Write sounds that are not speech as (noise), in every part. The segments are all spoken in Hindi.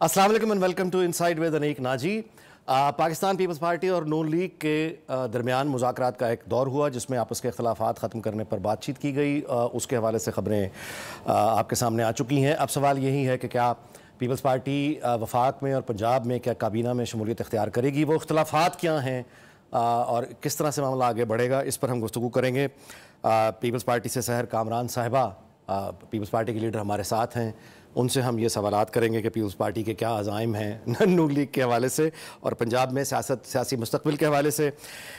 वालेकुम and welcome to inside with Aneeq Naji. Uh, Pakistan peoples party और नून लीग के दरमियान मुजाकर का एक दौर हुआ जिसमें आपस के अख्लाफात ख़त्म करने पर बातचीत की गई। आ, उसके हवाले से ख़बरें आपके सामने आ चुकी हैं। अब सवाल यही है कि क्या पीपल्स पार्टी वफाक में और पंजाब में क्या काबीना में शमूलियत अख्तियार करेगी? वो अख्लाफात क्या हैं? और किस तरह से मामला आगे बढ़ेगा? इस पर हम गुफ्तु करेंगे। पीपल्स पार्टी से सहर कामरान साहिबा पीपल्स पार्टी के लीडर हमारे साथ हैं। उनसे हम ये सवाल करेंगे कि पीपल्स पार्टी के क्या अज़ाइम हैं (laughs) नून लीग के हवाले से और पंजाब में सियासत, सियासी मुस्तबिल के हवाले से।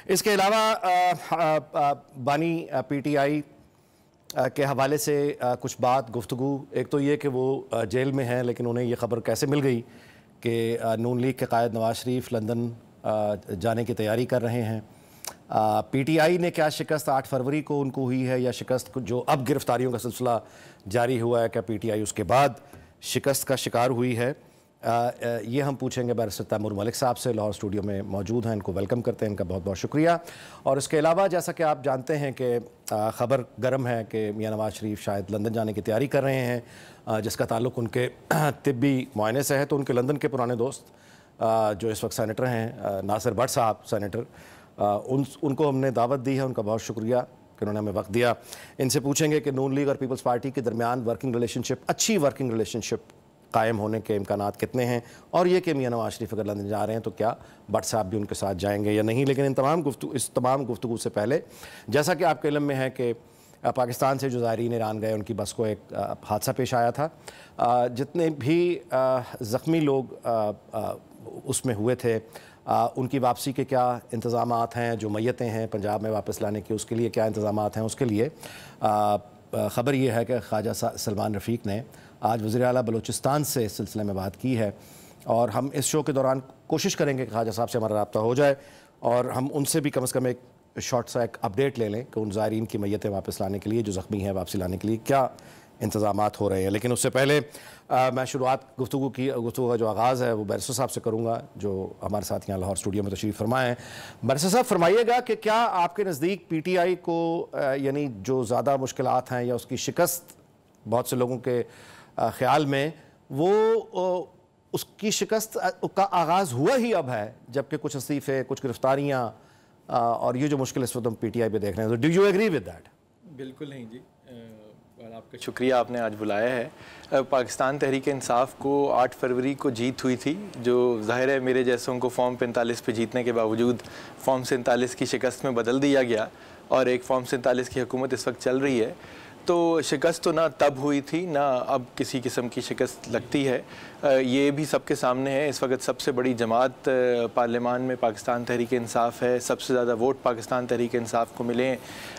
इसके अलावा बानी पी टी आई के हवाले से कुछ बात गुफ्तु एक तो ये कि वो जेल में हैं, लेकिन उन्हें ये ख़बर कैसे मिल गई कि नून लीग के कायद नवाज़ शरीफ लंदन जाने की तैयारी कर रहे हैं। पीटीआई ने क्या शिकस्त आठ फरवरी को उनको हुई है या शिकस्त जो अब गिरफ्तारियों का सिलसिला जारी हुआ है क्या पीटीआई उसके बाद शिकस्त का शिकार हुई है। आ, ये हम पूछेंगे बैरिस्टर तैमूर मलिक साहब से लाहौर स्टूडियो में मौजूद हैं इनको वेलकम करते हैं इनका बहुत बहुत शुक्रिया। और इसके अलावा जैसा कि आप जानते हैं कि ख़बर गर्म है कि मियाँ नवाज़ शरीफ शायद लंदन जाने की तैयारी कर रहे हैं। जिसका ताल्लुक उनके (clears throat) तिब्बी मुआने से है तो उनके लंदन के पुराने दोस्त जो इस वक्त सैनिटर हैं नासिर भट्ट साहब सैनिटर उन उनको हमने दावत दी है उनका बहुत शुक्रिया। कि उन्होंने हमें वक्त दिया। इनसे पूछेंगे कि नून लीग और पीपल्स पार्टी के दरमियान वर्किंग रिलेशनशिप अच्छी वर्किंग रिलेशनशिप कायम होने के इम्कान कितने हैं? और ये कि मियाँ नवाज़ शरीफ अगर लंदन जा रहे हैं तो क्या बट साहब भी उनके साथ जाएँगे या नहीं? लेकिन इन तमाम गुफ्तु, इस तमाम गुफ्तु से पहले, जैसा कि आपके इलम में है कि पाकिस्तान से जो ज़ायरीन ईरान गए, उनकी बस को एक हादसा पेश आया था। जितने भी ज़ख्मी लोग उसमें हुए थे आ, उनकी वापसी के क्या इंतज़ाम हैं जो मैतें हैं पंजाब में वापस लाने के उसके लिए क्या इंतज़ाम हैं उसके लिए ख़बर यह है कि ख्वाजा सलमान रफ़ीक ने आज वज़ी अला बलूचिस्तान से इस सिलसिले में बात की है और हम इस शो के दौरान कोशिश करेंगे कि ख्वाजा साहब से हमारा रबता हो जाए और हम उनसे भी कम अज़ कम एक शॉर्ट सा एक अपडेट ले लें कि उन ज़ायरीन की मैतें वापस लाने के लिए जो ज़ख्मी हैं वापसी लाने के लिए क्या इंतज़ाम हो रहे हैं। लेकिन उससे पहले आ, मैं शुरुआत गुफ्तु की गुफ्तु का जो आगाज़ है वो बैरिस्टर साहब से करूँगा जो हमारे साथ यहाँ लाहौर स्टूडियो में तशरीफ़ फरमाए। हैं बैरिस्टर साहब फरमाइएगा कि क्या आपके नज़दीक पी टी आई को यानी जो ज़्यादा मुश्किल हैं या उसकी शिकस्त बहुत से लोगों के ख्याल में वो उसकी शिकस्त का आगाज़ हुआ ही अब है जबकि कुछ इस्तीफ़े कुछ गिरफ्तारियाँ और ये जो मुश्किल इस वक्त हम पी टी आई पर देख रहे हैं। तो do you agree with that बिल्कुल नहीं जी। और आपका शुक्रिया, आपने आज बुलाया है। पाकिस्तान तहरीक इंसाफ को 8 फरवरी को जीत हुई थी, जो ज़ाहिर है मेरे जैसों को फॉर्म पैंतालीस पे जीतने के बावजूद फॉर्म सैंतालीस की शिकस्त में बदल दिया गया और एक फॉर्म सैंतालीस की हुकूमत इस वक्त चल रही है। तो शिकस्त तो ना तब हुई थी, ना अब किसी किस्म की शिकस्त लगती है। ये भी सबके सामने है। इस वक्त सबसे बड़ी जमात पार्लियामान में पाकिस्तान तहरीक इंसाफ है। सबसे ज़्यादा वोट पाकिस्तान तहरीक इंसाफ को मिले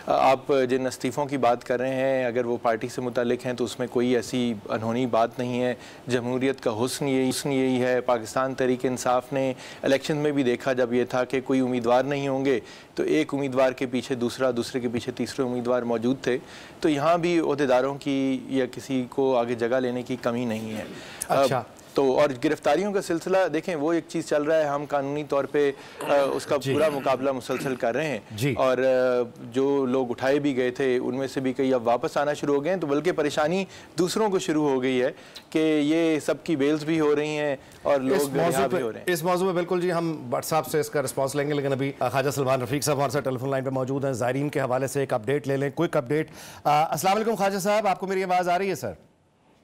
आप जिन इस्तीफ़ों की बात कर रहे हैं, अगर वो पार्टी से मुतल हैं तो उसमें कोई ऐसी अनहोनी बात नहीं है। जमहूरीत का हुसन यही हुसन यही है। पाकिस्तान तहरीक इंसाफ ने इलेक्शन में भी देखा जब ये था कि कोई उम्मीदवार नहीं होंगे तो एक उम्मीदवार के पीछे दूसरा, दूसरे के पीछे तीसरे उम्मीदवार मौजूद थे। तो यहाँ भी अहदेदारों की या किसी को आगे जगह लेने की कमी नहीं है। अच्छा। तो और गिरफ्तारियों का सिलसिला देखें वो एक चीज़ चल रहा है हम कानूनी तौर पे आ, उसका पूरा मुकाबला मुसलसल कर रहे हैं। और जो लोग उठाए भी गए थे उनमें से भी कई अब वापस आना शुरू हो गए हैं तो बल्कि परेशानी दूसरों को शुरू हो गई है कि ये सबकी बेल्स भी हो रही हैं और लोग भी हो रहे हैं। इस मौजू में बिल्कुल जी हम व्हाट्सएप से इसका रिस्पॉन्स लेंगे लेकिन अभी खाजा सलमान रफीक साहब हमारे साथ टेलीफोन लाइन पर मौजूद हैं। जायरीन के हवाले से एक अपडेट ले लें। क्विक अपडेट असल ख्वाजा साहब आपको मेरी आवाज़ आ रही है सर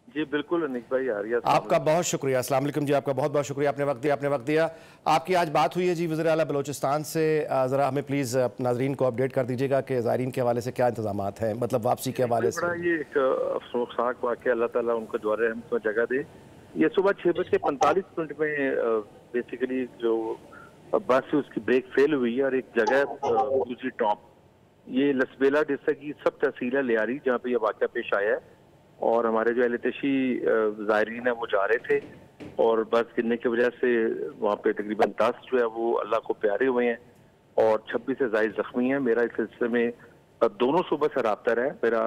जी बिल्कुल अनिक भाई आ रही है आपका बहुत शुक्रिया। अस्सलाम जी आपका बहुत बहुत शुक्रिया। आपने वक्त दिया आपने वक्त दिया। आपकी आज बात हुई है जी वजी अला बलोचिस्तान से। ज़रा हमें प्लीज़ नाजरीन को अपडेट कर दीजिएगा कि ज़ायरीन के हवाले से क्या इंतज़ाम हैं मतलब वापसी के हवाले से। ये एक अफसोसनाक वाक़ अल्लाह ताला उनको द्वारा हम तो जगह दे। ये सुबह छः बज के पैंतालीस मिनट में बेसिकली जो बस है उसकी ब्रेक फेल हुई है और एक जगह दूसरी टॉप ये लसबेला डिस्ट्रिक्ट की सब तहसीलें ले आ रही जहाँ पे ये वाक़ पेश आया है। और हमारे जो एहलतशी ज़ायरीन है, वो जा रहे थे और बस गिरने की वजह से वहाँ पे तकरीबन दस जो है वो अल्लाह को प्यारे हुए हैं और छब्बीस से जायद जख्मी हैं। मेरा इस सिलसिले में दोनों सुबह से रबता रहा मेरा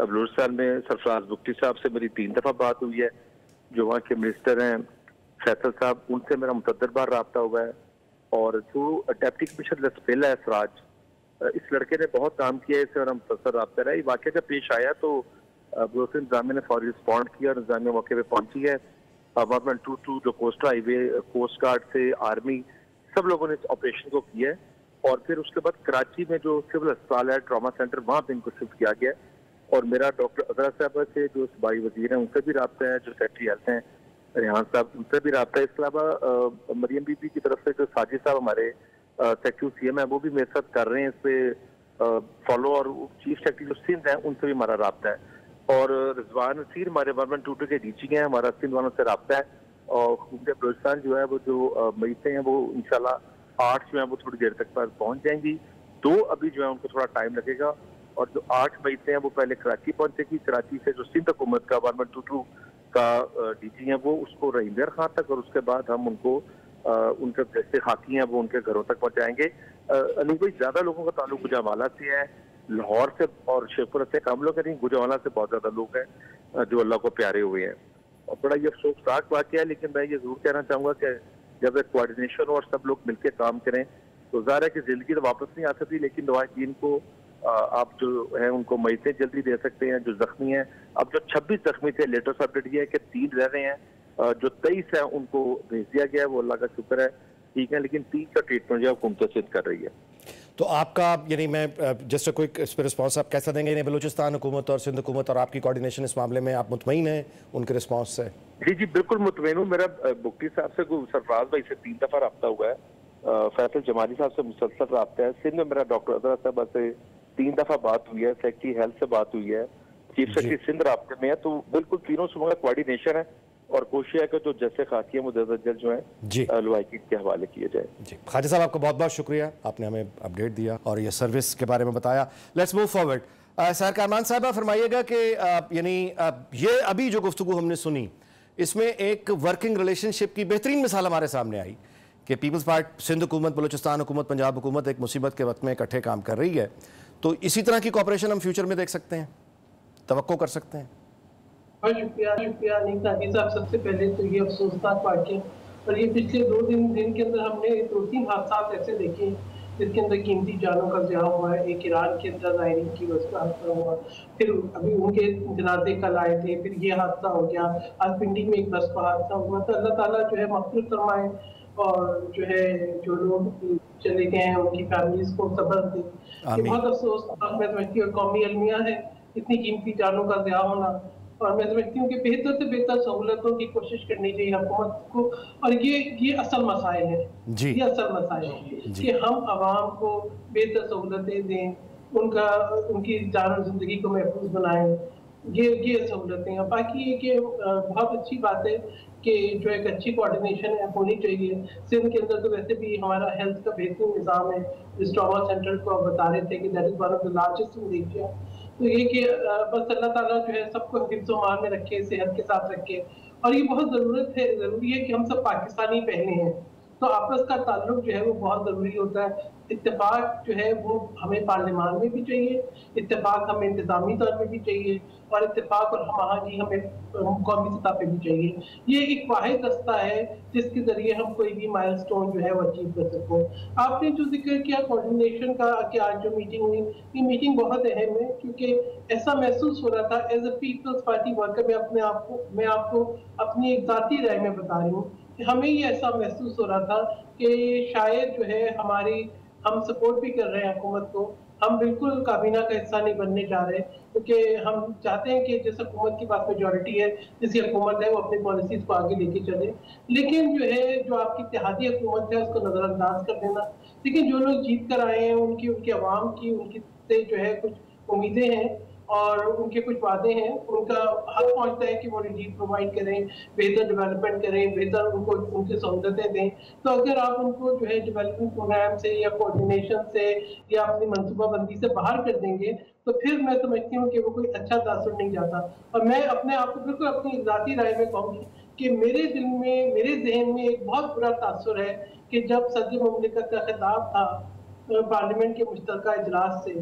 बलूचिस्तान में सरफराज बुख्ती साहब से मेरी तीन दफ़ा बात हुई है, जो वहाँ के मिनिस्टर हैं, फैसल साहब, उनसे मेरा मुतदर बार रबता हुआ है और जो डेप्टी कमिश्नर लसपेला है, सराज इस लड़के ने बहुत काम किया है इससे मेरा रबता रहा वाक्य जब पेश आया तो बलोचिन इंतजामिया ने फौरी रिस्पॉन्ड किया और इंतजामिया मौके पर पहुँची है। वन टू टू जो कोस्टल हाईवे कोस्ट गार्ड से आर्मी सब लोगों ने इस ऑपरेशन को किया है। और फिर उसके बाद कराची में जो सिविल अस्पताल है ट्रामा सेंटर वहाँ पे इनको शिफ्ट किया गया और मेरा डॉक्टर अजरा साहब से जो सूबाई वज़ीर हैं, उनसे भी रबता है, जो सेक्रेटरी हेल्थ हैं, रिहान साहब, उनसे भी रबता है। इसके अलावा मरियम बीबी की तरफ़ से जो साजिद साहब हमारे सेक्रेटरी सी एम है, वो भी मेरे साथ कर रहे हैं, इस पर फॉलो और चीफ सेक्रेटरी जो सिंध है, उनसे भी हमारा रबता है। और रिजवान नसीर, हमारे वन वन टू टू के डीजी हैं, हमारा सिंध वालों से रबता है। और हुकूमत बलोचिस्तान जो है, वो जो मरीतें हैं, वो इंशाल्लाह आठ जो है, वो थोड़ी देर तक पर पहुँच जाएँगी। दो अभी जो है, उनको थोड़ा टाइम लगेगा। और जो आठ मरीतें हैं, वो पहले कराची पहुंचेगी। कराची से जो सिंध हुकूमत का वन वन टू टू का डीजी है, वो उसको रहींदर खान तक, और उसके बाद हम उनको उनके जैसे खाकी हैं, वो उनके घरों तक पहुँचाएँगे। अली कोई ज़्यादा लोगों का ताल्लुक गुजावाला से है। लाहौर से और शेखपुरा से कम लोग नहीं गुजवाला से बहुत ज़्यादा लोग हैं, जो अल्लाह को प्यारे हुए हैं। और बड़ा ये अफसोसनाक वाक्य है, लेकिन मैं ये ज़रूर कहना चाहूँगा कि जब एक कोऑर्डिनेशन और सब लोग मिलकर काम करें तो ज़ाहिर है कि ज़िंदगी तो वापस नहीं आ सकती, लेकिन दवाइन को आप जो है, उनको मईते जल्दी दे सकते हैं, जो जख्मी हैं। अब जो 26 जख्मी थे लेटेस्ट अपडेट ये है कि तीन रह रहे हैं जो तेईस है, उनको भेज दिया गया है, वो अल्लाह का शुक्र है, ठीक है, लेकिन तीन का ट्रीटमेंट जो है हुकूमत सिद्ध कर रही है। तो आपका यानी मैं जस्ट कोई इस पर रिस्पॉन्स आप कैसा देंगे? यानी बलूचिस्तान हुकूमत और सिंध हुकूमत और आपकी कोऑर्डिनेशन इस मामले में आप मुतमिन हैं उनके रिस्पॉन्स से? जी जी बिल्कुल मुतमिन हूँ। मेरा बुक्टी साहब से सरफराज भाई से तीन दफ़ा रबता हुआ है। फैसल जमाली साहब से मुसलसल रबता है। सिंध में मेरा डॉक्टर अजरा साहब से तीन दफ़ा बात हुई है सेक्रेटरी हेल्थ से बात हुई है। चीफ सेक्रेटरी सिंध रबते में है तो बिल्कुल तीनों सुबह का कोऑर्डिनेशन है। और कोशिश है कि जो जैसे खाकी है मुदत जल्द जो है जी। लवाकी के हवाले किए जाए। जी। खाजा साहब आपका बहुत बहुत शुक्रिया। आपने हमें अपडेट दिया और ये सर्विस के बारे में बताया। Let's move forward sir Karman साहब फरमाइएगा कि यानी ये अभी जो गुफ्तु हमने सुनी इसमें एक वर्किंग रिलेशनशिप की बेहतरीन मिसाल हमारे सामने आई कि पीपल्स पार्टी सिंध हुकूमत बलूचिस्तान हुकूमत पंजाब हुकूमत एक मुसीबत के वक्त में इकट्ठे काम कर रही है। तो इसी तरह की कॉपरेशन हम फ्यूचर में देख सकते हैं तो कर सकते हैं। बहुत शुक्रिया शुक्रिया नहीं ताकि साहब सबसे पहले तो ये अफसोसनाक वाक्य और ये पिछले दो दिन दिन के अंदर हमने दो तीन हादसा ऐसे देखे जिसके अंदर कीमती जानों का जया हुआ है। एक ईरान के अंदर जायरीन की बस का हादसा हुआ। फिर अभी उनके जनाजे कल आए थे फिर ये हादसा हो गया। आज पिंडी में एक बस का हादसा हुआ तो अल्लाह ताला जो है मफफरत फरमाए और जो है जो लोग चले गए हैं उनकी फैमिलीज़ को सबर दे। बहुत अफसोस मैं समझती हूँ कौमी अलमिया है। इतनी कीमती जानों का जया होना। और मैं समझती हूँ कि बेहतर से बेहतर सहूलतों की कोशिश करनी चाहिए हुकूमत को। और ये ये असल मसाइल है। ये असल मसाइल है। कि हम आवाम को बेहतर सहूलतें दें उनका उनकी जान ज़िंदगी को महफूज बनाएँ। ये ये सहूलतें हैं। बाकी ये कि बहुत अच्छी बात है कि जो एक अच्छी कोऑर्डिनेशन है होनी चाहिए। सिंध के अंदर तो वैसे भी हमारा हेल्थ का बेहतरीन निज़ाम है। इस ट्रामा सेंटर को आप बता रहे थे कि that is one of the largest in Asia तो ये कि बस अल्लाह ताला जो है सबको हिफ्जो मान में रखे, सेहत के साथ रखे। और ये बहुत ज़रूरत है, ज़रूरी है कि हम सब पाकिस्तानी पहने हैं। तो आपस का ताल्लुक जो है वो बहुत ज़रूरी होता है। इतफाक जो है वो हमें पार्लियामान में भी चाहिए इतफाक हमें इंतजामी तौर पर भी चाहिए और इतफाक और महाजी हमें कौमी सतह पे भी चाहिए। ये एक वाद रास्ता है जिसके ज़रिए हम कोई भी माइल स्टोन जो है वो अचीव कर सको। आपने जो ज़िक्र किया कोऑर्डिनेशन का कि आज जो मीटिंग हुई, ये मीटिंग बहुत अहम है क्योंकि ऐसा महसूस हो रहा था as a People's Party worker मैं अपने आप को, मैं आपको अपनी एक जाती राय में बता रही हूँ। हमें ये ऐसा महसूस हो रहा था कि शायद जो है हमारी, हम सपोर्ट भी कर रहे हैं हुकूमत को। हम बिल्कुल काबीना का हिस्सा नहीं बनने जा रहे, क्योंकि हम चाहते हैं कि जिस हुकूमत की पास मेजोरिटी है जिसकी हुकूमत है वो अपनी पॉलिसीज़ को आगे लेके चले। लेकिन जो है, जो आपकी इतिहादी हुकूमत है, उसको नज़रअंदाज कर देना। लेकिन जो लोग जीत कर आए हैं, उनकी उनकी आवाम की, उनकी से जो है कुछ उम्मीदें हैं और उनके कुछ वादे हैं। उनका हक पहुँचता है कि वो रिलीफ प्रोवाइड करें, बेहतर डेवलपमेंट करें, बेहतर उनको, उनकी सहूलतें दें। तो अगर आप उनको जो है डेवलपमेंट प्रोग्राम से या कोऑर्डिनेशन से या अपनी मनसूबाबंदी से बाहर कर देंगे तो फिर मैं समझती हूँ कि वो कोई अच्छा तासर नहीं जाता। और मैं अपने आप को बिल्कुल अपनी ज़ाती राय में कहूँगी कि मेरे दिल में, मेरे जहन में एक बहुत बुरा तासर है कि जब सदर ममलिकत का खिताब था पार्लियामेंट के मुश्तर इजलास से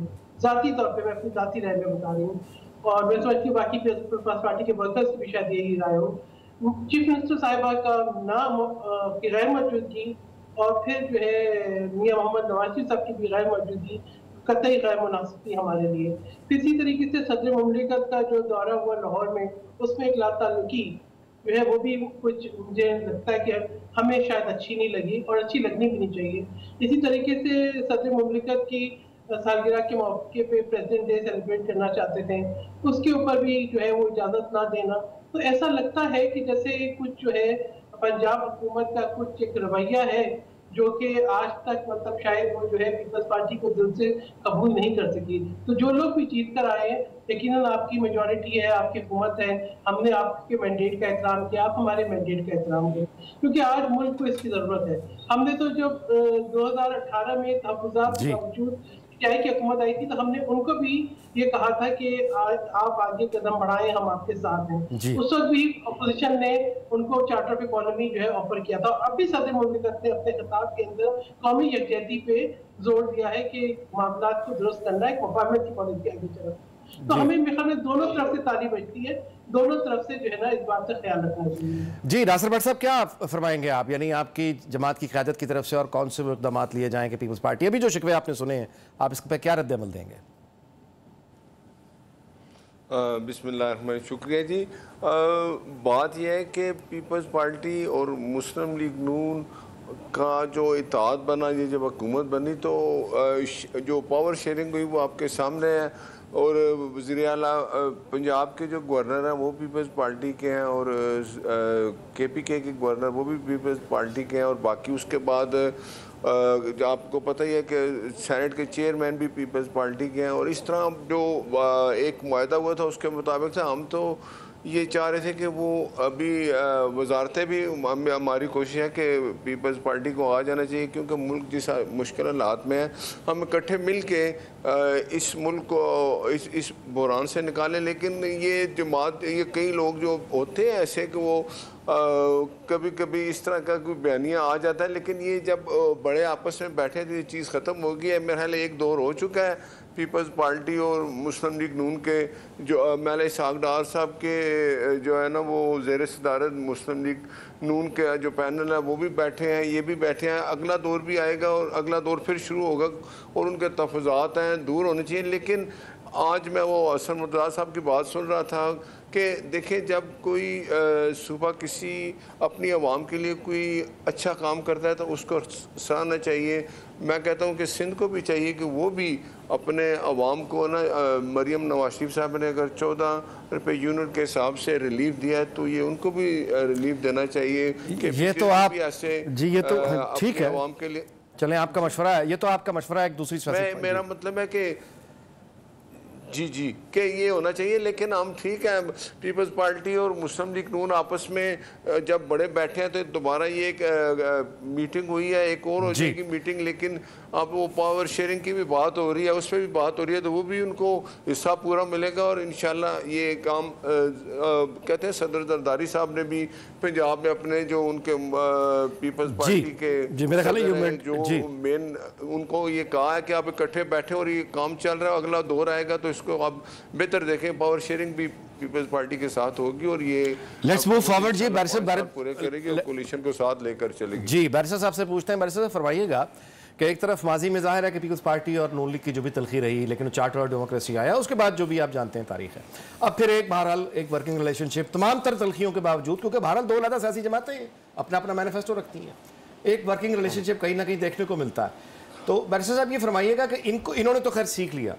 जाती तौर पे, मैं अपनी जाती राय में बता रही हूँ। और मैं समझती हूँ बाकी पीपल्स पार्टी के वर्कर्स की भी शायद यही राय हो। चीफ मिनिस्टर साहिबा का नाम की गैर मौजूदगी और फिर जो है, मियाँ मोहम्मद नवाज़ साहब की भी गैर मौजूदगी कतई गैर मुनासिब थी हमारे लिए। इसी तरीके से सदर ममलिकत का जो दौरा हुआ लाहौर में, उसमें एक लाताल्लुकी जो है, वो भी कुछ मुझे लगता है कि हमें शायद अच्छी नहीं लगी, और अच्छी लगनी भी नहीं चाहिए। इसी तरीके से सदर ममलिकत की सालगिरह के मौके पे प्रेसिडेंट डे सेलिब्रेट करना चाहते थे। उसके ऊपर भी जो है वो इजाज़त ना देना। तो ऐसा लगता है कि जैसे कुछ जो है पंजाब हुकूमत का कुछ एक रवैया है जो कि आज तक मतलब शायद वो जो है पीपल्स पार्टी को दिल से कबूल नहीं कर सकी। तो जो लोग भी जीत कर आए यकीन आपकी मेजोरिटी है आपकी हुकूमत है हमने आपके मैंडेट का एहतराम किया आप हमारे मैंडेट का एहतराम किया क्योंकि आज मुल्क को इसकी ज़रूरत है। हमने तो जब 2018 में तहफात के बावजूद पीटीआई की हुकूमत आई थी तो हमने उनको भी ये कहा था कि आप आगे कदम बढ़ाएँ हम आपके साथ हैं। उस वक्त भी अपोजिशन ने उनको चार्टर ऑफ़ इकोनॉमी जो है ऑफ़र किया था। अब भी सदर मुमलिकत ने अपने खिताब के अंदर कौमी यकजहती पे ज़ोर दिया है कि मामला को दुरुस्त करना है मफाहमत की पॉलिसी आगे चला। तो हमें मेरे दोनों तरफ़ से ताली बजती है। दोनों तरफ़ से जो है ना इस बात का ख्याल रखना चाहिए। जी नासिर भट्ट साहब क्या फरमाएँगे आप? यानी आपकी जमात की क्यादत की तरफ़ से और कौन से इकदाम लिए जाएँगे पीपल्स पार्टी? अभी जो शिकवे आपने सुने हैं आप इस पर क्या रद्द अमल देंगे बिस्मिल्लाह शुक्रिया जी। आ, बात यह है कि पीपल्स पार्टी और मुस्लिम लीग नून का जो इतिहाद बना ये जब हुकूमत बनी तो जो पावर शेयरिंग हुई वो आपके सामने है। और वज़ीर अला पंजाब के जो गवर्नर हैं, वो पीपल्स पार्टी के हैं और के पी के के गवर्नर, वो भी पीपल्स पार्टी के हैं और बाकी उसके बाद आपको पता ही है कि सेनेट के चेयरमैन भी पीपल्स पार्टी के हैं और इस तरह जो एक माहा हुआ था उसके मुताबिक से हम तो ये चाह रहे थे कि वो अभी वजारतें भी हमारी कोशिश है कि पीपल्स पार्टी को आ जाना चाहिए क्योंकि मुल्क जिस मुश्किल हालात में है। हम इकट्ठे मिल के इस मुल्क को, इस इस बुरान से निकालें, लेकिन ये जमात, ये कई लोग जो होते हैं ऐसे कि वो कभी कभी इस तरह का कोई बयानिया आ जाता है, लेकिन ये जब बड़े आपस में बैठे तो ये चीज़ ख़त्म हो गई है। मेरे ख्याल एक दौर हो चुका है। पीपल्स पार्टी और मुस्लिम लीग नून के जो मेल सागडार साहब के जो है ना, वो जेर सदारत मुस्लिम लीग नून के जो पैनल है, वो भी बैठे हैं, ये भी बैठे हैं। अगला दौर भी आएगा और अगला दौर फिर शुरू होगा और उनके तफजात हैं, दूर होने चाहिए। लेकिन आज मैं वो हसन मुर्तज़ा साहब की बात सुन रहा था कि देखें जब कोई सूबा किसी अपनी आवाम के लिए कोई अच्छा काम करता है तो उसको सराहना चाहिए। मैं कहता हूँ कि सिंध को भी चाहिए कि वो भी अपने आवाम को ना मरियम नवाज़ शरीफ साहब ने अगर चौदह रुपये यूनिट के हिसाब से रिलीफ दिया है तो ये उनको भी रिलीफ देना चाहिए कि ये तो आप ऐसे जी ये तो ठीक है। आवाम के लिए चलें आपका मशवरा है ये तो आपका मशवरा है एक दूसरी मेरा मतलब है कि जी जी। के ये होना चाहिए लेकिन हम ठीक है। पीपल्स पार्टी और मुस्लिम लीग नून आपस में जब बड़े बैठे हैं तो दोबारा ये एक मीटिंग हुई है एक और हो जाएगी मीटिंग लेकिन अब वो पावर शेयरिंग की भी बात हो रही है उस पर भी बात हो रही है तो वो भी उनको हिस्सा पूरा मिलेगा और इन ये काम आ, आ, कहते हैं सदर दरदारी साहब ने भी पंजाब में अपने जो उनके पीपल्स पार्टी के जी मेरा ख्याल जो मेन उनको ये कहा है कि आप इकट्ठे बैठे और ये काम चल रहा है अगला दौर आएगा तो इसको आप बेहतर देखें पावर शेयरिंग भी पीपल्स पार्टी के साथ होगी और ये लेट्स मूव फॉरवर्ड जी बैरिस्टर पूरे करेगी और कोलिशन को साथ लेकर चलेगी। जी बैरिस्टर साहब से पूछते हैं। बैरिस्टर फरमाइएगा कि एक तरफ़ माजी में ज़ाहिर है कि पीपल्स पार्टी और नून लीग की जो भी तलखी रही लेकिन चार्टर और डेमोक्रेसी आया उसके बाद जो भी आप जानते हैं तारीख है। अब फिर एक बहरहाल एक वर्किंग रिलेशनशिप तमाम तर तलखियों के बावजूद क्योंकि बहरहाल दो लदा सियासी जमातें अपना अपना मैनिफेस्टो रखती हैं। एक वर्किंग रिलेशनशिप कहीं ना कहीं देखने को मिलता है। तो बैरिस्टर साहब ये फरमाइएगा कि इनको इन्होंने तो खैर सीख लिया।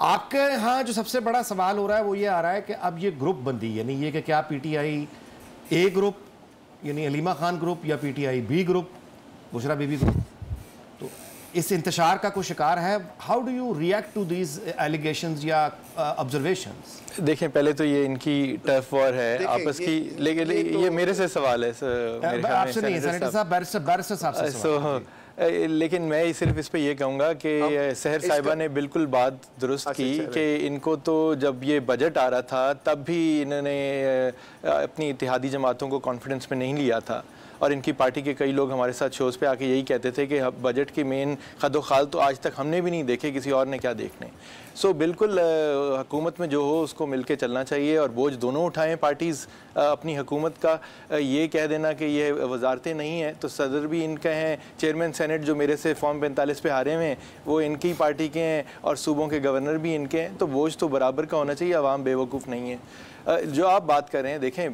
आपके यहाँ जो सबसे बड़ा सवाल हो रहा है वो ये आ रहा है कि अब ये ग्रुप बंदी यानी ये कि क्या पीटीआई ए ग्रुप यानी अलीमा खान ग्रुप या PTI B group Bushra Bibi group? तो इस इंतशार का कोई शिकार है? How do you react to these allegation या ऑब्जर्वेशन देखें पहले तो ये इनकी टफ वॉर है आपस की लेकिन ये, ले, ये, तो मेरे से सवाल है आपसे नहीं सेनेटर साहब बैरिस्टर बैरिस्टर साहब से लेकिन मैं सिर्फ़ इस पे ये कहूँगा कि सहर साहिबा ने बिल्कुल बात दुरुस्त अच्छा, की कि इनको तो जब ये बजट आ रहा था तब भी इन्होंने अपनी इतिहादी जमातों को कॉन्फिडेंस में नहीं लिया था। और इनकी पार्टी के कई लोग हमारे साथ शोज़ पे आके यही कहते थे कि बजट की मेन खदो खाल तो आज तक हमने भी नहीं देखे किसी और ने क्या देखने। सो so, बिल्कुल हुकूमत में जो हो उसको मिल के चलना चाहिए और बोझ दोनों उठाएँ पार्टीज़ अपनी हुकूमत का। ये कह देना कि ये वजारतें नहीं हैं तो सदर भी इनका हैं। चेयरमैन सेनेट जो मेरे से फॉर्म पैंतालीस पे हारे हुए हैं वो इनकी पार्टी के हैं और सूबों के गवर्नर भी इनके हैं। तो बोझ तो बराबर का होना चाहिए आवाम बेवकूफ़ नहीं है। जो आप बात कर रहे हैं देखें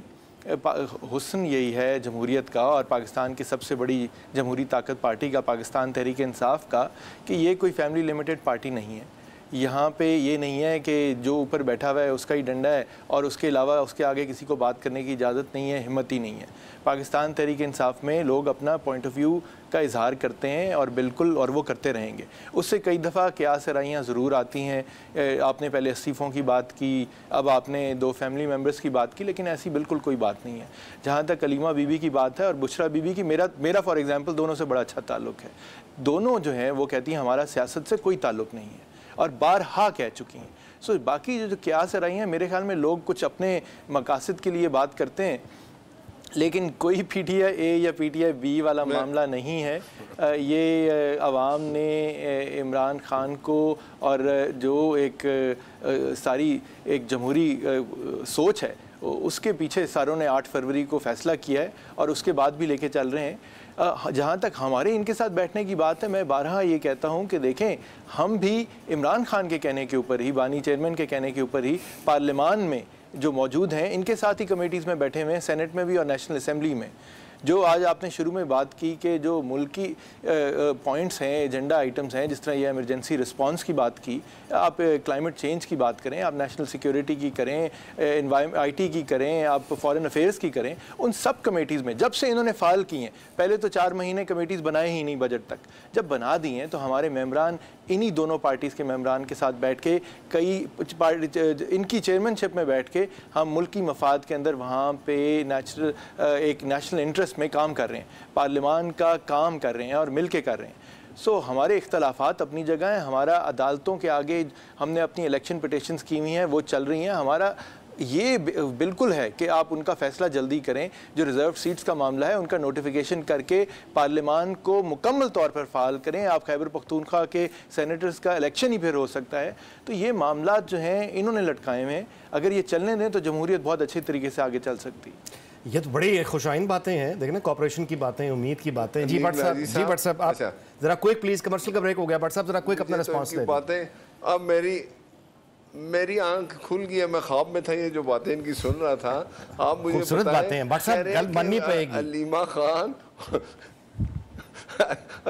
हुसन यही है जमहूरीत का और पाकिस्तान की सबसे बड़ी जमहूरी ताकत पार्टी का, पाकिस्तान तहरीक इंसाफ का, कि ये कोई फैमिली लिमिटेड पार्टी नहीं है। यहाँ पे ये नहीं है कि जो ऊपर बैठा हुआ है, उसका ही डंडा है और उसके अलावा उसके आगे किसी को बात करने की इजाज़त नहीं है, हिम्मत ही नहीं है। पाकिस्तान तहरीक इंसाफ में लोग अपना पॉइंट ऑफ़ व्यू का इजहार करते हैं और बिल्कुल और वो करते रहेंगे। उससे कई दफ़ा क्या सराइयाँ ज़रूर आती हैं। आपने पहले इस्तीफ़ों की बात की, अब आपने दो फैमिली मेंबर्स की बात की, लेकिन ऐसी बिल्कुल कोई बात नहीं है। जहाँ तक कलीमा बीबी की बात है और बुशरा बीबी की, मेरा मेरा फॉर एग्ज़ाम्पल दोनों से बड़ा अच्छा ताल्लुक़ है। दोनों जो हैं, वो कहती हैं, हमारा सियासत से कोई ताल्लुक़ नहीं है। और बारहा कह चुकी हैं। सो so, बाकी जो क्या से रही हैं मेरे ख्याल में लोग कुछ अपने मकासद के लिए बात करते हैं लेकिन कोई पी टी आई ए या पी टी आई बी वाला मामला नहीं है। ये आवाम ने इमरान खान को और जो एक सारी एक जमहूरी सोच है उसके पीछे सारों ने आठ फरवरी को फैसला किया है और उसके बाद भी लेके चल रहे हैं। जहाँ तक हमारे इनके साथ बैठने की बात है, मैं बारह ये कहता हूँ कि देखें, हम भी इमरान खान के कहने के ऊपर ही, बानी चेयरमैन के कहने के ऊपर ही पार्लियामान में जो मौजूद हैं, इनके साथ ही कमेटीज़ में बैठे हुए हैं, सेनेट में भी और नेशनल असम्बली में। जो आज आपने शुरू में बात की कि जो मुल्की पॉइंट्स हैं एजेंडा आइटम्स हैं, जिस तरह ये इमरजेंसी रिस्पांस की बात की, आप क्लाइमेट चेंज की बात करें, आप नेशनल सिक्योरिटी की करें आईटी की करें, आप फॉरेन अफेयर्स की करें, उन सब कमेटीज़ में जब से इन्होंने फ़ाइल की हैं, पहले तो चार महीने कमेटीज़ बनाए ही नहीं बजट तक। जब बना दी हैं तो हमारे मेम्बरान इन्हीं दोनों पार्टीज़ के मेम्बरान के साथ बैठ के कई इनकी चेयरमैनशिप में बैठ के हम मुल्क की मफाद के अंदर वहाँ पे नेचुरल एक नेशनल इंटरेस्ट में काम कर रहे हैं पार्लियामान का काम कर रहे हैं और मिल के कर रहे हैं। सो so, हमारे इख्तलाफात अपनी जगह हैं हमारा अदालतों के आगे हमने अपनी इलेक्शन पटिशन की हुई हैं वो चल रही हैं हमारा ये बिल्कुल है कि आप उनका फैसला जल्दी करें। जो रिज़र्व सीट्स का मामला है उनका नोटिफिकेशन करके पार्लियामान को मुकम्मल तौर पर फाल करें। आप खैबर पख्तूनख्वा के सेनेटर्स का इलेक्शन ही फिर हो सकता है। तो ये मामला जो हैं इन्होंने लटकाए हुए हैं। अगर ये चलने दें तो जमहूरियत बहुत अच्छे तरीके से आगे चल सकती। ये तो बड़ी खुशाइन बातें हैं। देखना कॉपरेशन की बातें उम्मीद की बातें। जी बट साहब जी बट साहब। आप अच्छा। जरा क्विक प्लीज़ कमर्शियल का ब्रेक हो गया। बट साहब जरा क्विक अपना रिस्पांस तो बातें अब मेरी मेरी आँख खुल गई है मैं ख्वाब में था ये जो बातें इनकी सुन रहा था आप मुझे खूबसूरत बातें हैं। गल बननी पड़ेगी। अलीमा खान (laughs)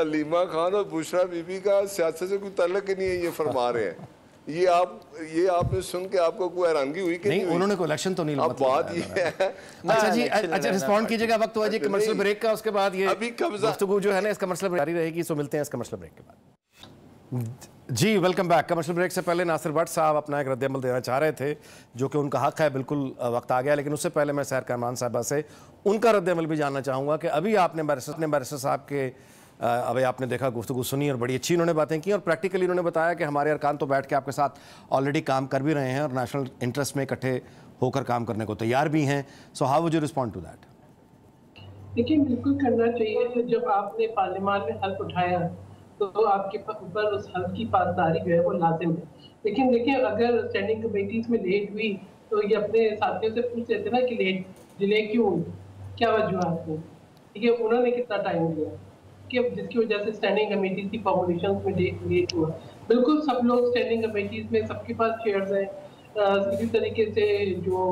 अलीमा खान और बुशरा बीबी का सियासत से कोई तल्लक ही नहीं है ये फरमा रहे हैं। ये आप ये आपने सुन के आपको कोई हैरानगी हुई कि नहीं, नहीं उन्होंने कोई इलेक्शन तो नहीं अब बात ये है। (laughs) अच्छा जी अच्छा रिस्पॉन्ड कीजिएगा वक्त हुआ जी कमर्शियल ब्रेक का उसके बाद ये अभी कब्जा जो है ना इस कमर्शियल जारी रहेगी सो मिलते हैं इस कमर्शियल ब्रेक के बाद। जी वेलकम बैक कमर्शियल ब्रेक से पहले नासिर भट्ट साहब अपना एक रद्दमल देना चाह रहे थे, जो कि उनका हक है, बिल्कुल वक्त आ गया। लेकिन उससे पहले मैं सैर करमान साहबा से उनका रद्दमल भी जानना चाहूँगा कि अभी आपने बैरिस्टर ने बैरिस्टर साहब के अभी आपने देखा गुफ्तु सुनी और बड़ी अच्छी उन्होंने बातें की। और प्रैक्टिकली उन्होंने बताया कि हमारे अरकान तो बैठ के आपके साथ ऑलरेडी काम कर भी रहे हैं और नेशनल इंटरेस्ट में इकट्ठे होकर काम करने को तैयार भी हैं। So how would you respond to that देखिए, बिल्कुल करना चाहिए। जब आपने पार्लियामान में हल्फ उठाया तो आपके ऊपर उस हल की पासदारी जो है वो लाजिम है लेकिन देखिए, अगर स्टैंडिंग कमेटीज में लेट हुई तो ये अपने साथियों से पूछ लेते ना कि लेट डिले क्यों क्या वजूहत है ठीक है उन्होंने कितना टाइम दिया। कि जिसकी वजह से स्टैंडिंग कमेटीज की फॉर्मुलेशन में लेट हुआ। बिल्कुल सब लोग स्टैंडिंग कमेटीज में सबके पास चेयर्स हैं। इसी तरीके से जो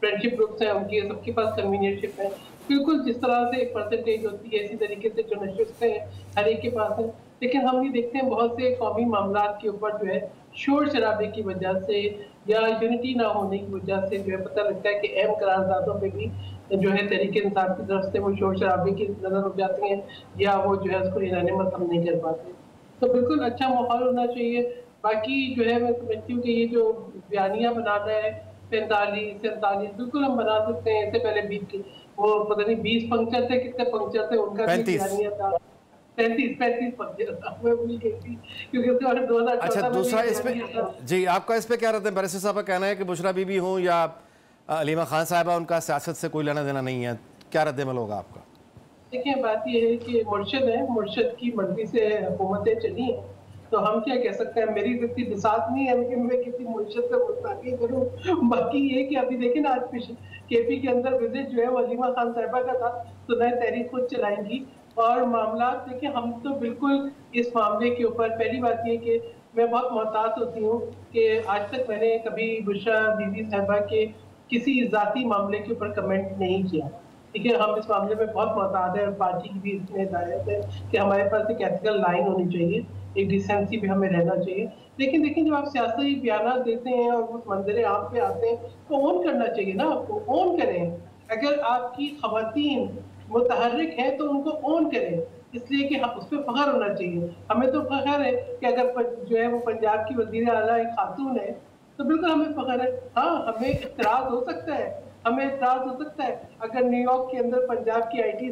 फ्रेंडशिप ग्रुप्स हैं, उनके सबके पास कन्वीनियरशिप है। बिल्कुल जिस तरह से परसेंटेज होती है, इसी तरीके से जो नशस्त हैं, हर एक के पास है। लेकिन हम ये देखते हैं बहुत से कौमी मामला के ऊपर जो है शोर शराबे की वजह से या यूनिटी ना होने की वजह से जो है पता लगता है कि अहम करारदादों पे भी जो है तरीके इंसाफ की तरफ़ से वो शोर शराबे की नज़र उठ जाती हैं या वो जो है उसको इनानमत हम नहीं कर पाते। तो बिल्कुल अच्छा माहौल होना चाहिए। बाकी जो है मैं समझती हूँ कि ये जो बयानियाँ बनाना है पैंतालीस सैंतालीस बिल्कुल हम बना सकते हैं। इससे पहले बीस वो पता नहीं बीस पंक्चर थे कितने पंक्चर थे उनका बयानिया था। अच्छा दूसरा इस पे जी आपका इस पे क्या रहता है? बैरिस्टर साहब का कहना है कि बुशरा बीबी हो या अलीमा खान साहबा उनका सियासत से कोई लेना देना नहीं है। क्या रद्दमल होगा आपका? देखिए बात यह है कि मुर्शद है मुर्शद की मर्ज़ी से हुकूमतें चली हैं। तो हम क्या कह सकते हैं मेरी इतनी बिसात नहीं है लेकिन मैं किसी मुर्शद से मुस्ताकी करूँ। बाकी ये कि अभी देखें ना आज के पी के अंदर विज़िट जो है वो अलीमा खान साहबा का था तो नए तहरीक खुद चलाएँगी। और मामला देखिए, हम तो बिल्कुल इस मामले के ऊपर, पहली बात ये कि मैं बहुत मोहतात होती हूँ कि आज तक मैंने कभी बुशा बीबी साहबा के किसी जाती मामले के ऊपर कमेंट नहीं किया। ठीक है हम इस मामले में बहुत मोहताद है और पार्टी की भी इसमें हिदायत है कि हमारे पास एक एथिकल लाइन होनी चाहिए, एक डिसेंसी भी हमें रहना चाहिए। लेकिन देखिए, जब आप सियासी बयान देते हैं और उस मंजर आम पे आते हैं तो ओन करना चाहिए ना आपको ओन करें। अगर आपकी खातन मुतहरक है तो उनको ओन करें। इसलिए कि हम उस पर फखर होना चाहिए। हमें तो फखर है कि अगर जो है वो पंजाब की वज़ीर अला एक खातून है तो बिल्कुल हमें फखर है। हाँ हमें इतराज हो सकता है। हमें इतराज हो सकता है। अगर न्यूयॉर्क के अंदर पंजाब की आई टी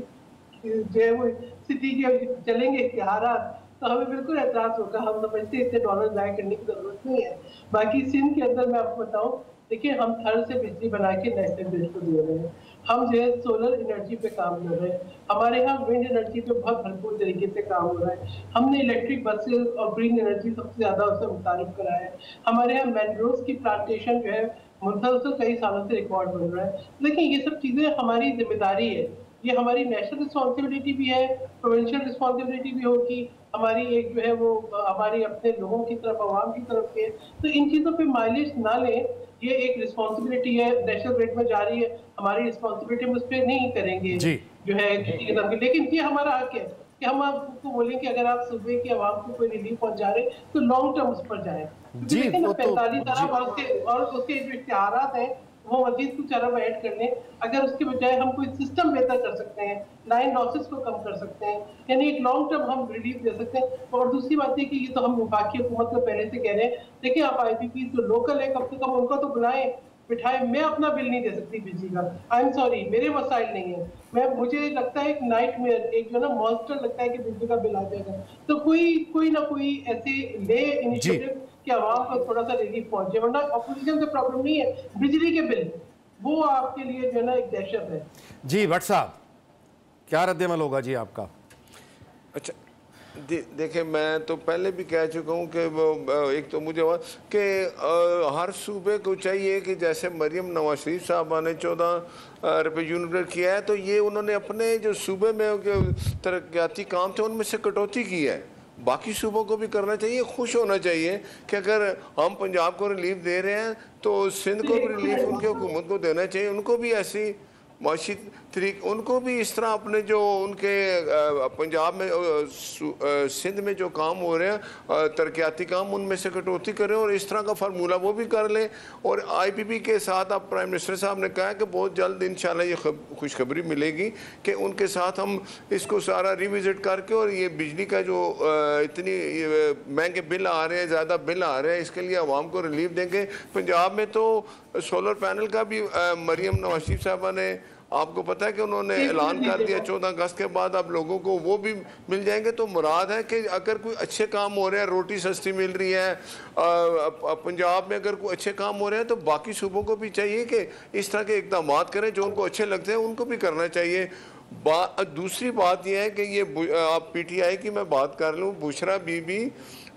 जो है वो सिटी के चलेंगे इश्तहार तो हमें बिल्कुल एतराज़ होगा। हम समझते इतने डॉलर जाया करने की ज़रूरत नहीं है। बाकी सिंध के अंदर मैं आपको बताऊँ, देखिए, हम थर्ड से बिजली बना के नेशनल ग्रिड को दे रहे हैं। हम जो है सोलर एनर्जी पे काम कर रहे हैं। हमारे यहाँ विंड एनर्जी पे बहुत भरपूर तरीके से काम हो रहा है। हमने इलेक्ट्रिक बसेस और ग्रीन एनर्जी सबसे ज़्यादा उससे मुतारफ करा है। हमारे यहाँ मैनग्रोव की प्लांटेशन जो है मुसलसल कई सालों से रिकॉर्ड बन रहा है। लेकिन ये सब चीज़ें हमारी ज़िम्मेदारी है। ये हमारी नेशनल रिस्पॉन्सिबिलिटी भी है प्रोविंशियल रिस्पॉन्सिबिलिटी भी होगी। हमारी एक जो है वो, हमारी अपने लोगों की तरफ़, आवाम की तरफ़ से। तो इन चीज़ों पे माइलेज ना लें। ये एक रिस्पॉन्सिबिलिटी है नेशनल ग्रिड में जा रही है हमारी रिस्पॉन्सिबिलिटी हम उस पर नहीं करेंगे जी। है किसी की तरफ़ लेकिन ये हमारा हक है कि हम आपको बोलें कि अगर आप सूबे की आवाम को कोई रिलीफ पहुँचा रहे तो लॉन्ग टर्म उस पर जाए। तो- पैंतालीस अरब और उसके और उसके जो इश्तेहार हैं वो मजीद कुछ अरब ऐड कर लें अगर उसके बजाय हम कोई सिस्टम बेहतर कर सकते हैं लाइन लॉसेस को कम कर सकते हैं यानी एक लॉन्ग टर्म हम रिलीफ दे सकते हैं। और दूसरी बात है कि ये तो हम बाकी हुकूमत को पहले से कह रहे हैं। देखिए आप आई पी जो लोकल है कम से कम उनको तो बुलाएँ बिठाए। मैं अपना बिल नहीं दे सकती बिजली का। आई एम सॉरी मेरे वसाइल नहीं है। मैं मुझे लगता है एक नाइट में एक जो ना मॉन्स्टर लगता है कि बिजली का बिल आ जाएगा। तो कोई कोई ना कोई ऐसे ले इनिशिएटिव कि आवाम को थोड़ा सा रिलीफ पहुँचे वरना अपोजिशन से प्रॉब्लम नहीं है। बिजली के बिल वो आपके लिए जो है ना एक दहशत है। जी भट्ट साहब क्या रद्दमल होगा जी आपका? अच्छा दे, देखे मैं तो पहले भी कह चुका हूँ कि वो एक तो मुझे कि हर सूबे को चाहिए कि जैसे मरियम नवाज़ शरीफ साहबा ने चौदह रुपये यूनिट किया है तो ये उन्होंने अपने जो सूबे में तरक्याती काम थे उनमें से कटौती की है। बाकी सूबों को भी करना चाहिए खुश होना चाहिए कि अगर हम पंजाब को रिलीफ दे रहे हैं तो सिंध को भी रिलीफ उनकी हुकूमत को देना चाहिए। उनको भी ऐसी माशी तरीक, उनको भी इस तरह अपने जो उनके पंजाब में सिंध में जो काम हो रहे हैं तरक्याती काम उनमें से कटौती करें और इस तरह का फार्मूला वो भी कर लें। और आई पी आईपीपी के साथ अब प्राइम मिनिस्टर साहब ने कहा कि बहुत जल्द इंशाल्लाह ये खुशखबरी मिलेगी कि उनके साथ हम इसको सारा रिविज़िट करके और ये बिजली का जो इतनी महँगे बिल आ रहे हैं, ज़्यादा बिल आ रहे हैं, इसके लिए आवाम को रिलीफ देंगे। पंजाब में तो सोलर पैनल का भी मरियम नवाज़ शरीफ साहबा ने आपको पता है कि उन्होंने (laughs) ऐलान कर दिया चौदह अगस्त के बाद अब लोगों को वो भी मिल जाएँगे। तो मुराद है कि अगर कोई अच्छे काम हो रहे हैं रोटी सस्ती मिल रही है पंजाब में अगर कोई अच्छे काम हो रहे हैं तो बाकी सूबों को भी चाहिए कि इस तरह के इकदाम करें जो उनको अच्छे लगते हैं उनको भी करना चाहिए। बा, दूसरी बात यह है कि ये आप पीटीआई की मैं बात कर लूँ बुशरा बीबी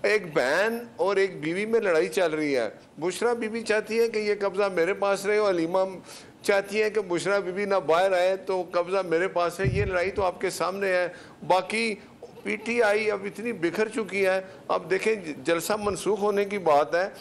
एक बहन और एक बीवी में लड़ाई चल रही है। बुशरा बीबी चाहती है कि ये कब्ज़ा मेरे पास रहे और अलीमा चाहती हैं कि बुशरा बीबी ना बाहर आए तो कब्ज़ा मेरे पास है, ये लड़ाई तो आपके सामने है। बाकी पीटीआई अब इतनी बिखर चुकी है। अब देखें, जलसा मनसूख होने की बात है।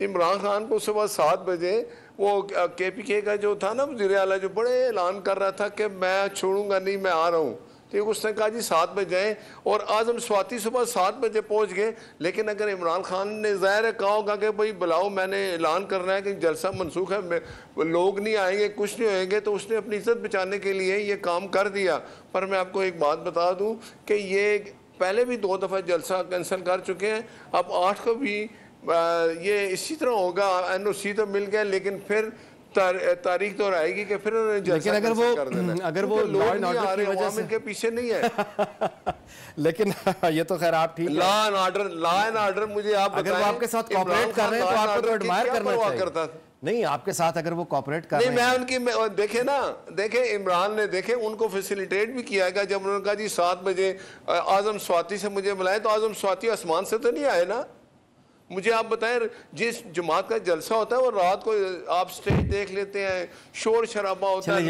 इमरान खान को सुबह सात बजे वो के पी के का जो था ना वजी अला जो बड़े ऐलान कर रहा था कि मैं छोड़ूँगा, नहीं, मैं आ रहा हूँ। तो उसने कहा जी सात बजे जाएँ और आज हम स्वाति सुबह सात बजे पहुँच गए। लेकिन अगर इमरान खान ने ज़ाहिर है कहा होगा कि भाई बुलाओ, मैंने ऐलान करना है कि जलसा मनसूख है लोग नहीं आएँगे, कुछ नहीं होएँगे तो उसने अपनी इज़्ज़त बचाने के लिए ये काम कर दिया। पर मैं आपको एक बात बता दूँ कि ये पहले भी दो दफ़ा जलसा कैंसिल कर चुके हैं। अब आठ को भी ये इसी तरह होगा एन ओ सी तो मिल गया, लेकिन फिर तारीख तो आएगी कि फिर लेकिन अगर वो अगर वो लॉ एंड ऑर्डर की वजह से के पीछे नहीं है। (laughs) लेकिन (laughs) ये तो खैर आप ठीक law and order law and order मुझे आप अगर वो आपके साथ कोऑपरेट कर रहे हैं तो आपको तो एडमायर करना चाहिए। नहीं आपके साथ अगर वो कॉपरेट कर नहीं मैं उनकी देखे ना देखे इमरान ने देखे उनको फैसिलिटेट भी किया है जब उन्होंने कहा जी सात बजे आज़म स्वाति से मुझे बुलाए तो आज़म स्वाति आसमान से तो नहीं आए ना? मुझे आप बताएँ जिस जमात का जलसा होता है वो रात को आप स्टेज देख लेते हैं शोर शराबा होता है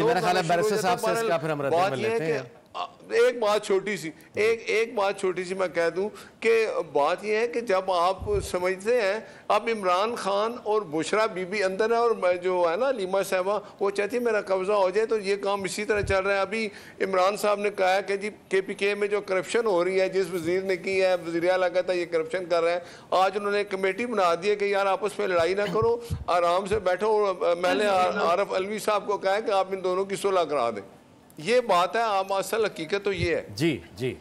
बात यह है कि एक बात छोटी सी एक एक बात छोटी सी मैं कह दूँ कि बात यह है कि जब आप समझते हैं अब इमरान खान और बुशरा बीबी अंदर है और मैं जो है ना लीमा साहबा वो चाहती है मेरा कब्जा हो जाए तो ये काम इसी तरह चल रहा है। अभी इमरान साहब ने कहा है कि जी के पी के में जो करप्शन हो रही है जिस वज़ीर ने की है वजी लगा था ये करप्शन कर रहे हैं। आज उन्होंने कमेटी बना दी है कि यार आपस में लड़ाई ना करो आराम से बैठो। मैंने आरफ अलवी साहब को कहा है कि आप इन दोनों की सुलह करा दें। ये बात है आम असल हकीकत तो ये है। जी जी।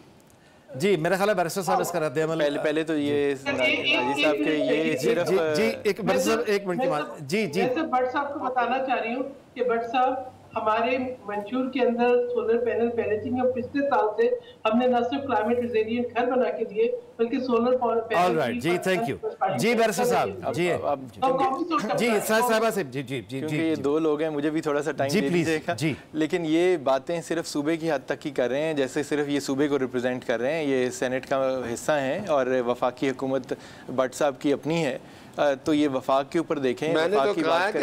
जी मेरा ख्याल है बैरिस्टर साहब इसका रद्द अमल पहले पहले तो ये राज़ी साहब के ये सिर्फ़ जी जी एक बैरिस्टर एक मिनट की बात जी जी। मैं भट्ट साहब को बताना चाह रही हूँ कि भट्ट साहब हमारे मंचूर के अंदर सोलर पैनल पहले थी हम पिछले साल से हमने न सिर्फ़ क्लाइमेट रिजिलियंट घर बना के दिए बल्कि सोलर पैनल राइट जी थैंक यू जी बैरिस्टर साहब जी। अब जी सर साहबा से जी जी जी क्योंकि जी। ये दो लोग हैं मुझे भी थोड़ा सा टाइम दीजिएगा जी। लेकिन ये बातें सिर्फ़ सूबे की हद तक ही कर रहे हैं जैसे सिर्फ़ ये सूबे को रिप्रेजेंट कर रहे हैं ये सेनेट का हिस्सा हैं और वफाकी हुकूमत भट्ट साहब की अपनी है। तो ये वफाक के ऊपर देखें मैंने तो की कहा कि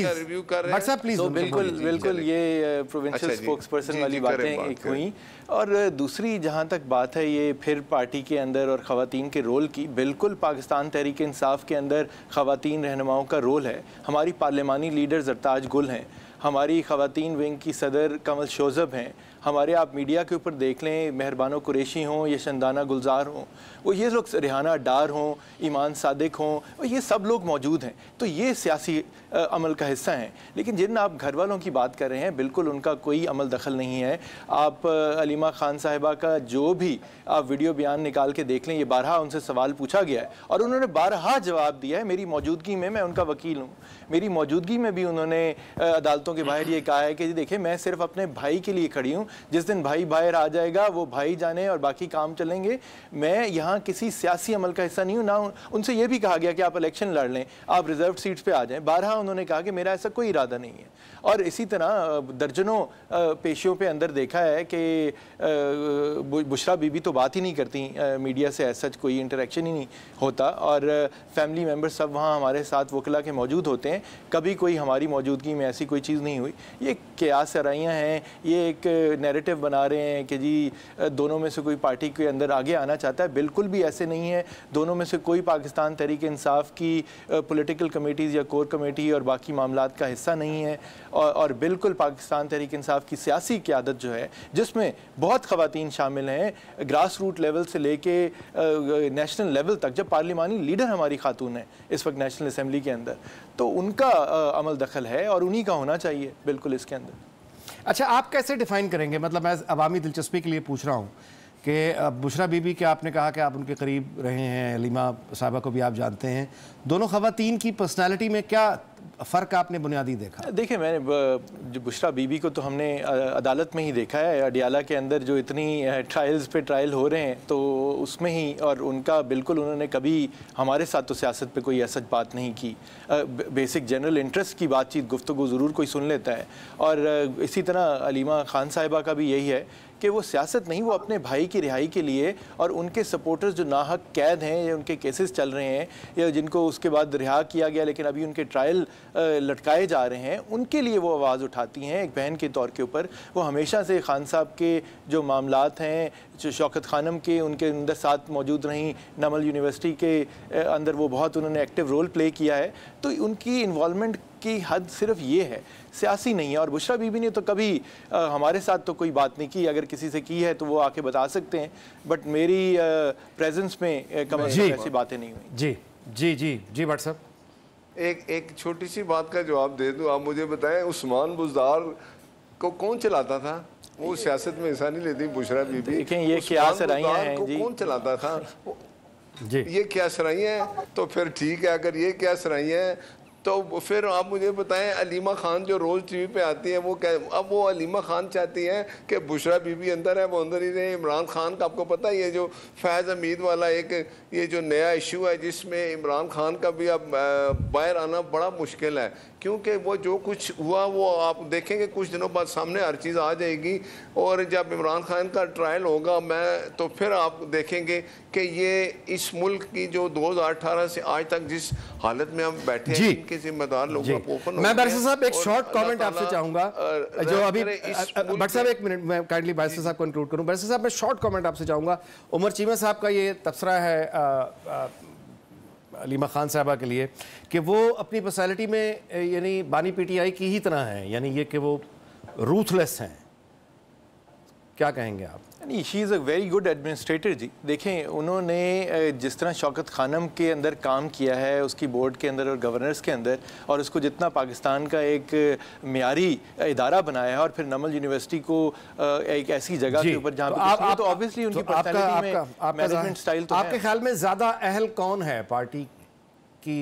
है रिव्यू कर रहे हैं। तो बिल्कुल बिल्कुल ये प्रोविंशियल अच्छा स्पोक्स जी, वाली बातें एक हुई। और दूसरी जहाँ तक बात है ये फिर पार्टी के अंदर और ख़वातीन के रोल की। बिल्कुल पाकिस्तान तहरीक इंसाफ के अंदर ख़वातीन रहनुमाओं का रोल है। हमारी पार्लिमानी लीडर जरताज गुल हैं। हमारी ख़वातीन विंग की सदर कमल शोज़ब हैं। हमारे आप मीडिया के ऊपर देख लें, मेहरबानो कुरेशी हों या शंदाना गुलजार हों, वो ये लोग रिहाना डार हों, ईमान सादिक हों, और ये सब लोग मौजूद हैं। तो ये सियासी अमल का हिस्सा हैं। लेकिन जिन आप घर वालों की बात कर रहे हैं, बिल्कुल उनका कोई अमल दखल नहीं है। आप अलीमा खान साहिबा का जो भी आप वीडियो बयान निकाल के देख लें, ये बारहा उनसे सवाल पूछा गया है। और उन्होंने बारहा जवाब दिया है, मेरी मौजूदगी में मैं उनका वकील हूँ। मेरी मौजूदगी में भी उन्होंने अदालतों के बाहर ये कहा है कि देखिए, मैं सिर्फ़ अपने भाई के लिए खड़ी हूँ जिस दिन भाई बाहर आ जाएगा, वो भाई जाने और बाकी काम चलेंगे। मैं यहाँ किसी सियासी अमल का हिस्सा नहीं हूँ, ना उनसे ये भी कहा गया कि आप इलेक्शन लड़ लें, आप रिज़र्व सीट्स पे आ जाएँ। बारहा उन्होंने कहा कि मेरा ऐसा कोई इरादा नहीं है। और इसी तरह दर्जनों पेशियों पे अंदर देखा है कि बुशरा बीबी तो बात ही नहीं करती मीडिया से ऐसा कोई इंटरेक्शन ही नहीं होता। और फैमिली मेंबर सब वहाँ हमारे साथ वकला के मौजूद होते हैं। कभी कोई हमारी मौजूदगी में ऐसी कोई चीज़ नहीं हुई। ये क्या सराइयाँ हैं, ये एक नैरेटिव बना रहे हैं कि जी दोनों में से कोई पार्टी के अंदर आगे आना चाहता है बिल्कुल भी ऐसे नहीं है। दोनों में से कोई पाकिस्तान तहरीक इंसाफ की पॉलिटिकल कमेटीज़ या कोर कमेटी और बाकी मामला का हिस्सा नहीं है। और, और बिल्कुल पाकिस्तान तहरीक इंसाफ की सियासी क्यादत जो है जिसमें बहुत खवतान शामिल हैं ग्रास रूट लेवल से लेके नेशनल लेवल तक जब पार्लिमानी लीडर हमारी खातून है इस वक्त नेशनल असम्बली के अंदर। तो उनका अमल दखल है और उन्हीं का होना चाहिए बिल्कुल इसके अंदर। अच्छा आप कैसे डिफाइन करेंगे? मतलब मैं अवामी दिलचस्पी के लिए पूछ रहा हूँ कि बुशरा बीबी के आपने कहा कि आप उनके करीब रहे हैं, लीमा साहबा को भी आप जानते हैं? दोनों खवतान की पर्सनैलिटी में क्या फ़र्क आपने बुनियादी देखा? देखिए, मैंने जो बुशरा बीबी को तो हमने अदालत में ही देखा है, अडियाला के अंदर जो इतनी ट्रायल्स पे ट्रायल हो रहे हैं तो उसमें ही, और उनका बिल्कुल उन्होंने कभी हमारे साथ तो सियासत पे कोई ऐसा बात नहीं की। बेसिक जनरल इंटरेस्ट की बातचीत गुफ्तु ज़रूर कोई सुन लेता है। और इसी तरह अलीमा खान साहिबा का भी यही है कि वो सियासत नहीं, वो अपने भाई की रिहाई के लिए और उनके सपोर्टर्स जो नाहक कैद हैं या उनके केसेस चल रहे हैं, या जिनको उसके बाद रिहा किया गया, लेकिन अभी उनके ट्रायल लटकाए जा रहे हैं उनके लिए वो आवाज़ उठाती हैं। एक बहन के तौर के ऊपर वो हमेशा से खान साहब के जो मामला हैं जो शौकत खानम के उनके अंदर साथ मौजूद रहीं नमल यूनिवर्सिटी के अंदर वो बहुत उन्होंने एक्टिव रोल प्ले किया है। तो उनकी इन्वॉलमेंट की हद सिर्फ़ ये है सियासी नहीं है। और बुशरा बीबी ने तो कभी अ, हमारे साथ तो कोई बात नहीं की अगर किसी से की है तो वो आके बता सकते हैं। बट मेरी आ, प्रेजेंस में कम ऐसी बातें नहीं हुई। जी जी जी जी भट्ट साहब। एक एक छोटी सी बात का जवाब दे दूँ आप मुझे बताएँ उस्मान बुजदार को कौन चलाता था? वो सियासत में हिस्सा नहीं लेती बुशरा बीबी। देखें, ये क्या सराइया हैं जी। कौन चलाता था? जी। ये क्या सराइया है? तो फिर ठीक है अगर ये क्या सराइया हैं तो फिर आप मुझे बताएँ, अलीमा खान जो रोज़ टीवी पे आती है, वो क्या, अब वो अलीमा खान चाहती है कि बुशरा बीबी अंदर है, वो अंदर ही रहे। इमरान खान का आपको पता है, ये जो फैज़ अमीद वाला एक, ये जो नया इशू है जिसमें इमरान खान का भी अब बाहर आना बड़ा मुश्किल है। क्योंकि वो जो कुछ हुआ वो आप देखेंगे कुछ दिनों बाद सामने हर चीज़ आ जाएगी। और जब इमरान खान का ट्रायल होगा मैं तो फिर आप देखेंगे कि ये इस मुल्क की जो 2018 से आज तक जिस हालत में हम बैठे हैं के जिम्मेदार लोगों को ओपन मैं बैरिस्टर साहब एक शॉर्ट कमेंट आपसे चाहूँगा। जो अभी बट साहब एक मिनट मैं काइंडली बैरिस्टर साहब को इंक्लूड करूँ। बैरिस्टर साहब मैं शॉर्ट कमेंट आपसे चाहूँगा। उमर चीमा साहब का ये तबसरा है अलीमा खान साहबा के लिए, कि वो अपनी पर्सनैलिटी में यानी बानी पीटीआई की ही तरह हैं, यानी ये कि वो रूथलेस हैं। क्या कहेंगे आप? नहीं she is a very good administrator जी। देखें उन्होंने जिस तरह शौकत खानम के अंदर काम किया है उसकी बोर्ड के अंदर और गवर्नर्स के अंदर और उसको जितना पाकिस्तान का एक मीरी इदारा बनाया है और फिर नमल यूनिवर्सिटी को एक ऐसी जगह के ऊपर जहाँ तो, आप, तो ऑब्वियसली उनकी पर्सनैलिटी में मैनेजमेंट स्टाइल तो आपके ख्याल में ज़्यादा अहल कौन है पार्टी की?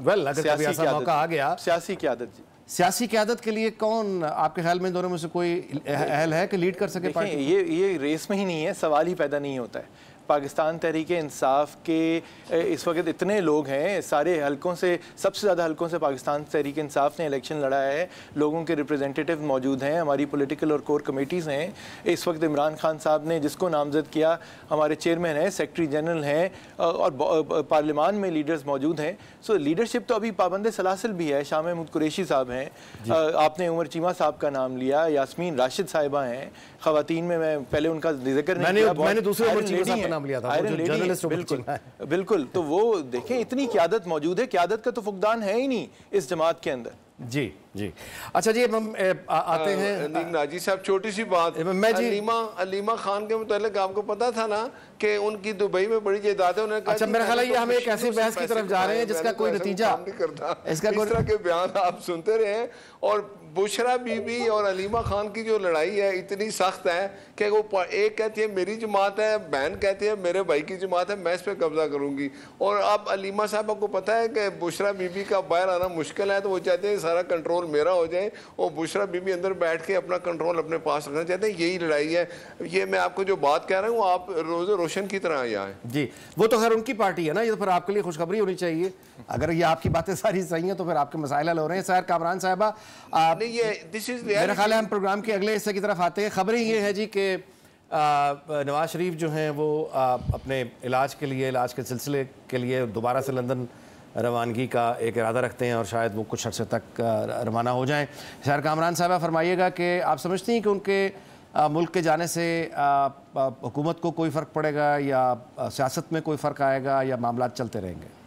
वेल अगर ऐसा मौका आ गया सियासी क्यादत जी। सियासी क्यादत के लिए कौन आपके ख्याल में दोनों में से कोई अहल है कि लीड कर सके पार्टी? ये ये रेस में ही नहीं है सवाल ही पैदा नहीं होता है। पाकिस्तान तहरीक इंसाफ के इस वक्त इतने लोग हैं सारे हलकों से सबसे ज़्यादा हलकों से पाकिस्तान तहरीक इंसाफ ने इलेक्शन लड़ा है। लोगों के रिप्रेजेंटेटिव मौजूद हैं हमारी पॉलिटिकल और कोर कमेटीज़ हैं। इस वक्त इमरान खान साहब ने जिसको नामजद किया हमारे चेयरमैन हैं सेक्रटरी जनरल हैं और पार्लियामान में लीडर्स मौजूद हैं। सो लीडरशिप तो अभी पाबंद सलासिल भी है शाह महमूद कुरेशी साहब हैं। आपने उमर चीमा साहब का नाम लिया यासमीन राशिद साहिबा हैं। खातन में मैं पहले उनका ज़िक्र नहीं मैंने, मैंने दूसरे उमर चीमा साहब का नाम लिया था जो जर्नलिस्ट बिल्कुल बिल्कुल तो वो देखें इतनी क्यादत मौजूद है क्यादत का तो फुकदान है ही नहीं इस जमात के अंदर। जी जी। अच्छा जी हम आते हैं। नाजी साहब छोटी सी बात। मैं जी अलीमा अलीमा खान के मुतालिक आपको पता था ना कि उनकी दुबई में बड़ी जायदाद है उन्होंने अच्छा मेरा ख्याल है ये हम एक ऐसी बहस की तरफ़ जा रहे हैं जिसका कोई नतीजा नहीं करता। इसका कोई तरह के बयान आप सुनते रहे और बुशरा बीबी और अलीमा खान की जो लड़ाई है इतनी सख्त है कि वो एक कहती है, मेरी जमात है, बहन कहती है, मेरे भाई की जमात है, मैं इस पर कब्जा करूँगी। और अब अलीमा साहब को पता है कि बुशरा बीबी का बाहर आना मुश्किल है तो वो चाहते हैं सारा कंट्रोल मेरा हो जाए और बुशरा बीबी अंदर बैठ के अपना कंट्रोल अपने पास रखना चाहते हैं। यही लड़ाई है। ये मैं आपको जो बात कह रहा हूँ, आप रोज़ रोशन की तरह यहाँ है। जी, वो तो खैर उनकी पार्टी है ना, ये तो फिर आपके लिए खुशखबरी होनी चाहिए। अगर ये आपकी बातें सारी सही हैं तो फिर आपके मसाइल हो रहे हैं। सैर कामरान साहबा नहीं ये दिस इज़ मेरा ख्याल है हम प्रोग्राम के अगले हिस्से की तरफ़ आते हैं। खबरें ये है जी कि नवाज़ शरीफ जो हैं वो आ, अपने इलाज के लिए इलाज के सिलसिले के लिए दोबारा से लंदन रवानगी का एक इरादा रखते हैं और शायद वो कुछ अर्से तक रवाना हो जाएँ। सैर कामरान साहबा फरमाइएगा कि आप समझती हैं कि उनके आ, मुल्क के जाने से हुकूमत को कोई फ़र्क पड़ेगा या सियासत में कोई फ़र्क आएगा या मामला चलते रहेंगे?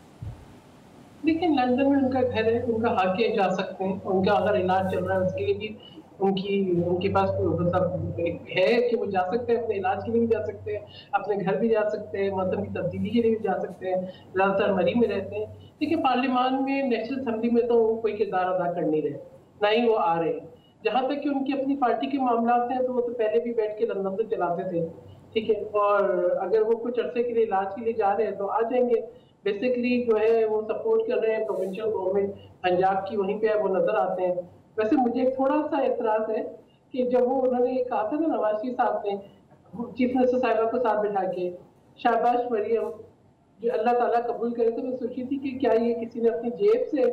लेकिन लंदन में उनका घर है, उनका हक है जा सकते हैं, उनका अगर इलाज चल रहा है उसके लिए भी, उनकी, उनके पास मतलब है कि वो जा सकते हैं, अपने इलाज के लिए भी जा सकते हैं, अपने घर भी जा सकते हैं मौसम की तब्दीली के लिए भी जा सकते हैं ज़्यादातर मरी में रहते हैं। देखिए, पार्लियामान में, नेशनल असम्बली में तो कोई किरदार अदा कर नहीं रहे, ना ही वो आ रहे हैं। जहाँ तक कि उनकी अपनी पार्टी के मामला हैं तो वो तो पहले भी बैठ के लंदन से चलाते थे, ठीक है? और अगर वो कुछ अरसे के लिए इलाज के लिए जा रहे हैं तो आ जाएँगे। बेसिकली जो है, वो सपोर्ट कर रहे हैं प्रोविंशियल गवर्नमेंट पंजाब की वहीं पे वो नज़र आते हैं। वैसे मुझे थोड़ा सा एतराज़ है कि जब वो उन्होंने ये कहा था ना नवाज़ शरीफ साहब ने चीफ मिनिस्टर साहिबा को साथ बैठा के, शाबाश मरियम, जो अल्लाह ताला कबूल करे तो मैं सोची थी कि क्या ये किसी ने अपनी जेब से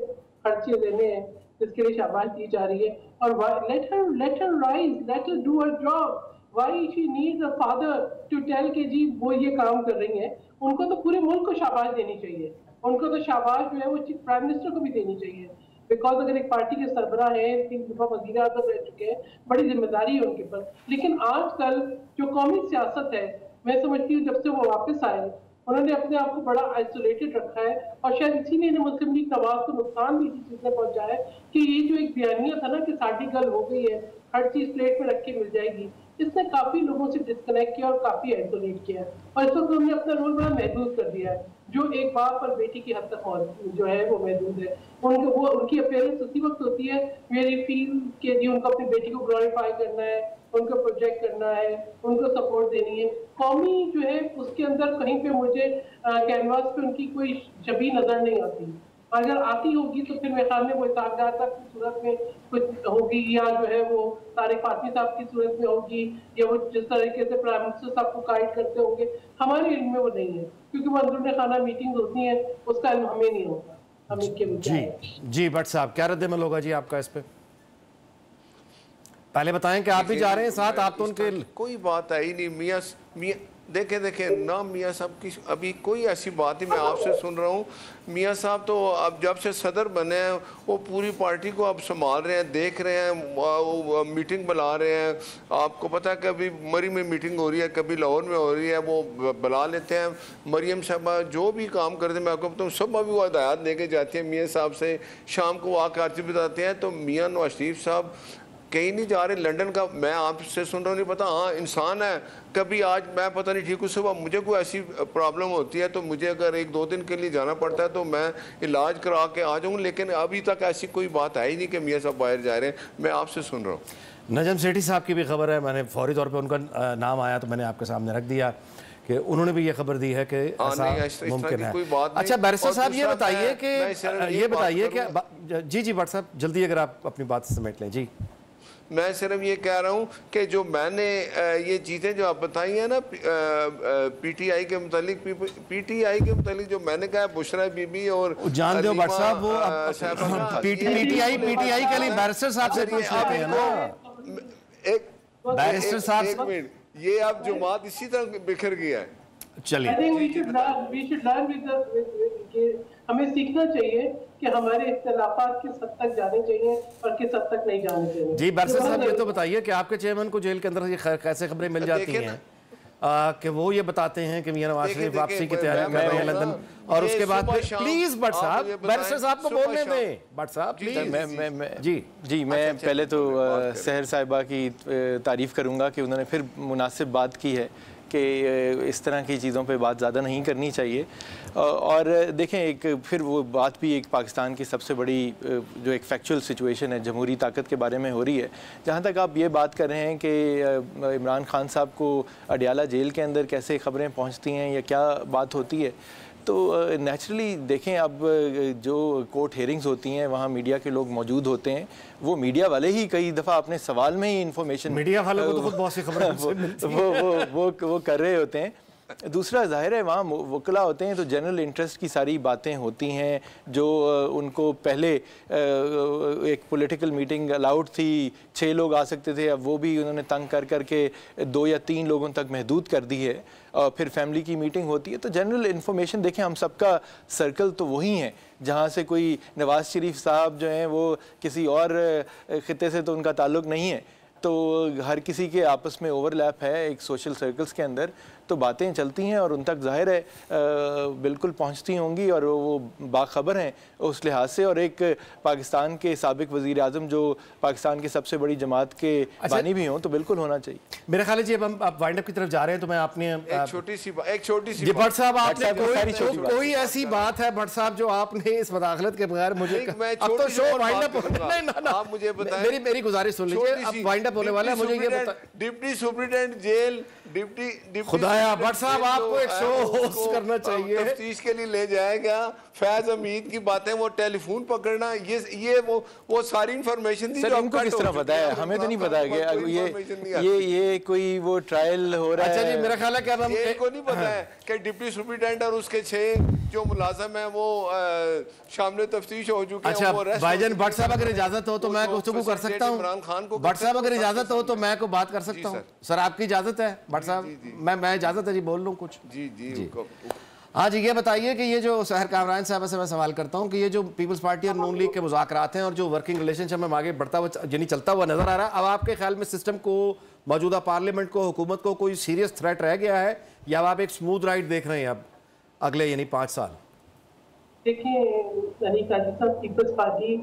खर्चे देने हैं, जिसके लिए शाबाश दी जा रही है। और let her let her rise let her do her job why she needs father to tell के जी, वो ये काम कर रही है। उनको तो पूरे मुल्क को शाबाश देनी चाहिए। उनको तो शाबाश जो है वो प्राइम मिनिस्टर को भी देनी चाहिए। बिकॉज़ अगर एक पार्टी के सरबरा है, तीन दफ़ा वज़ीर आज़म रह चुके हैं, बड़ी ज़िम्मेदारी है उनके ऊपर लेकिन आजकल जो कौमी सियासत है, मैं समझती हूँ जब से वो वापस आए, उन्होंने अपने आप को बड़ा आइसोलेटेड रखा है और शायद इसीलिए मुस्लिम लीग नवाज़ को नुकसान भी इसी चीज़ में पहुँचा है कि ये जो एक बयानिया था ना कि साड़ी गल हो गई है, हर चीज़ प्लेट में रख के मिल जाएगी। इसने काफ़ी लोगों से डिस्कनेक्ट किया और काफ़ी आइसोलेट किया और इस वक्त हमने अपना रोल बड़ा महदूद कर दिया है, जो एक बाप और बेटी की हद तक जो है वो महदूद है। उनके, वो, उनकी अपेयरेंस उसी वक्त होती है, मेरी फील के जी उनको अपनी बेटी को ग्लोरीफाई करना है, उनको प्रोजेक्ट करना है, उनको सपोर्ट देनी है। कौमी जो है, उसके अंदर कहीं पे मुझे कैनवास पे उनकी कोई छवि नज़र नहीं आती। अगर आती होगी तो फिर मेरे ख्याल में वो साहब की सूरत में कुछ होगी या जो है वो तारिक फातमी साहब की सूरत में होगी या वो जिस तरीके से प्राइम मिनिस्टर साहब को गाइड करते होंगे हमारे इल्म में वो नहीं है। क्योंकि वो अंदरून खाना मीटिंग होती हैं उसका इल्म हमें नहीं होता। हम इनके जी जी भट्ट साहब क्या रद्दमल होगा जी आपका इस पर पहले बताएँ कि आप भी जा रहे हैं साथ आप तो उनके कोई बात आई नहीं। मियाँ मियाँ देखे देखे, ना मियाँ साहब की अभी कोई ऐसी बात ही मैं आपसे सुन रहा हूँ। मियाँ साहब तो अब जब से सदर बने हैं, वो पूरी पार्टी को अब संभाल रहे हैं, देख रहे हैं मीटिंग बुला रहे हैं। आपको पता है कभी मरी में मीटिंग हो रही है, कभी लाहौर में हो रही है, वो बुला लेते हैं। मरियम साहबा, जो भी काम करते हैं, मैं आपको बताऊँ, सब अभी वो हदायत देके जाती हैं मियाँ साहब से। शाम को आकर बताते हैं तो मियाँ नवाज़ शरीफ साहब कहीं नहीं जा रहे लंदन का मैं आपसे सुन रहा हूँ नहीं पता हाँ इंसान है। कभी आज मैं पता नहीं ठीक हूँ सुबह मुझे कोई ऐसी प्रॉब्लम होती है तो मुझे अगर एक दो दिन के लिए जाना पड़ता है तो मैं इलाज करा के आ जाऊँ लेकिन अभी तक ऐसी कोई बात है ही नहीं कि मियाँ साहब बाहर जा रहे हैं मैं आपसे सुन रहा हूँ। नजम सेठी साहब की भी खबर है मैंने फौरी तौर पर उनका नाम आया तो मैंने आपके सामने रख दिया कि उन्होंने भी ये खबर दी है कि हाँ, मुमकिन है। अच्छा बैरिस्टर साहब ये बताइए कि ये बताइए कि जी जी भट्ट साहब जल्दी अगर आप अपनी बात समेट लें जी। मैं सिर्फ़ ये कह रहा हूँ कि जो मैंने ये चीज़ें जो आप बताई हैं ना पीटीआई के मुतालिक पीटीआई के मुतालिक जो मैंने कहा बुशरा बीबी और जान दो भट्ट साहब वो पीटीआई पीटीआई के लिए बैरिस्टर साहब से पूछ लेते हैं आप ना। एक बैरिस्टर साहब ये आप जुमात इसी तरह बिखर गया है। चलिए। हमें सीखना चाहिए कि हमारे इख्तलाफात किस हद तक जाने चाहिए और किस हद तक नहीं जाने चाहिए। जी बैरिस्टर ये साहब ये तो बताइए कि आपके चेयरमैन को जेल के अंदर ये कैसे खबरें मिल जाती हैं? आ, कि वो ये बताते हैं कि मियाँ नवाज़ शरीफ वापसी की तैयारी कर रहे हैं लंदन। और उसके बाद प्लीज़ भट्ट साहब बैरिस्टर साहब को बोलने दें। भट्ट साहब जी, प्लीज़ मैं मैं मैं जी। जी मैं अच्छा, पहले तो सहर साहिबा की तारीफ़ करूँगा कि उन्होंने फिर मुनासिब बात की है। कि इस तरह की चीज़ों पे बात ज़्यादा नहीं करनी चाहिए। और देखें, एक फिर वो बात भी एक पाकिस्तान की सबसे बड़ी जो एक फैक्चुअल सिचुएशन है, जमहूरी ताकत के बारे में हो रही है। जहाँ तक आप ये बात कर रहे हैं कि इमरान खान साहब को अडियाला जेल के अंदर कैसे खबरें पहुँचती हैं या क्या बात होती है तो नेचुरली देखें अब जो कोर्ट हेयरिंग्स होती हैं वहाँ मीडिया के लोग मौजूद होते हैं वो मीडिया वाले ही कई दफ़ा अपने सवाल में ही इन्फॉर्मेशन मीडिया वाले को तो बहुत सी खबरें (laughs) वो वो वो वो कर रहे होते हैं। दूसरा ज़ाहिर है, वहाँ वकला होते हैं तो जनरल इंटरेस्ट की सारी बातें होती हैं, जो उनको पहले एक पॉलिटिकल मीटिंग अलाउड थी छः लोग आ सकते थे, अब वो भी उन्होंने तंग कर कर के दो या तीन लोगों तक महदूद कर दी है, और फिर फैमिली की मीटिंग होती है। तो जनरल इन्फॉर्मेशन देखें हम सबका सर्कल तो वही है, जहाँ से कोई नवाज़ शरीफ साहब जो हैं, वो किसी और खिते से तो उनका ताल्लुक़ नहीं है। तो हर किसी के आपस में ओवरलैप है एक सोशल सर्कल्स के अंदर तो बातें चलती हैं और उन तक ज़ाहिर है बिल्कुल पहुँचती होंगी और वो बाखबर हैं उस लिहाज से। और एक पाकिस्तान के सबक वज़ी अजम जो पाकिस्तान की सबसे बड़ी जमात के बानी भी हों तो बिल्कुल होना चाहिए। मेरे ख्याल है जी अब हम आप वाइंड अप की तरफ़ जा रहे हैं तो मैं आपने एक छोटी सी एक छोटी सी भट्ट साहब आपने कोई ऐसी बात है भट्ट साहब जो आपने इस मदाखलत के बगैर मुझे अब तो शो वाइंड अप नहीं ना ना। आप मुझे बताएँ। मेरी मेरी गुजारिश सुन लीजिए। अब वाइंड अप होने वाला है मुझे ये बता deputy superintendent jail deputy deputy superintendent (laughs) Bhatt साहब, आपको एक है, शो होस्ट करना चाहिए। तफ्तीश के लिए ले जाएगा। फैज हमीद की बातें वो टेलीफोन पकड़ना ये ये वो वो सारी इंफॉर्मेशन थी जो इनको किस तरह है है। हमें तो नहीं पता कि ये ये ये कोई वो ट्रायल हो रहा है अच्छा है। जी मेरा ख्याल है कि हम इनको नहीं पता है। कि डिप्टी सुपरिटेंडेंट और उसके छह जो मुलाजम है वो शामिल तफ्तीश हो चुके अच्छा हैं हो भाईजान भट्ट साहब अगर इजाज़त हो तो मैं जो गुफ्तगू कर सकता इमरान खान को हूँ भट्ट साहब अगर इजाज़त हो तो मैं को बात कर सकता हूँ। सर। सर आपकी इजाज़त है भट्ट साहब? मैं मैं इजाज़त है जी बोल लूँ कुछ। जी जी, उनको- हाँ जी ये बताइए कि ये जो सहर कामरान साहब से मैं सवाल करता हूँ कि ये जो पीपल्स पार्टी और नून लीग के मुजाकरात हैं और जो वर्किंग रिलेशनशिप में आगे बढ़ता हुआ यानी चलता हुआ नज़र आ रहा है अब आपके ख्याल में सिस्टम को मौजूदा पार्लियामेंट को हुकूमत को कोई सीरियस थ्रेट रह गया है या आप एक स्मूथ राइड देख रहे हैं अब अगले यानी पाँच साल? देखिए यानी काजी साहब पीपल्स पार्टी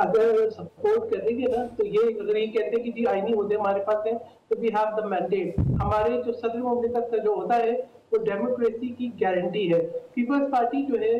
अगर सपोर्ट करेंगे ना तो ये अगर ये कहते हैं कि जी, आईनी मुद्दे हमारे पास हैं तो वी हैव द मैंडेट हमारे जो सदर ममलिकत का जो होता है, वो डेमोक्रेसी की गारंटी है. पीपल्स पार्टी जो है,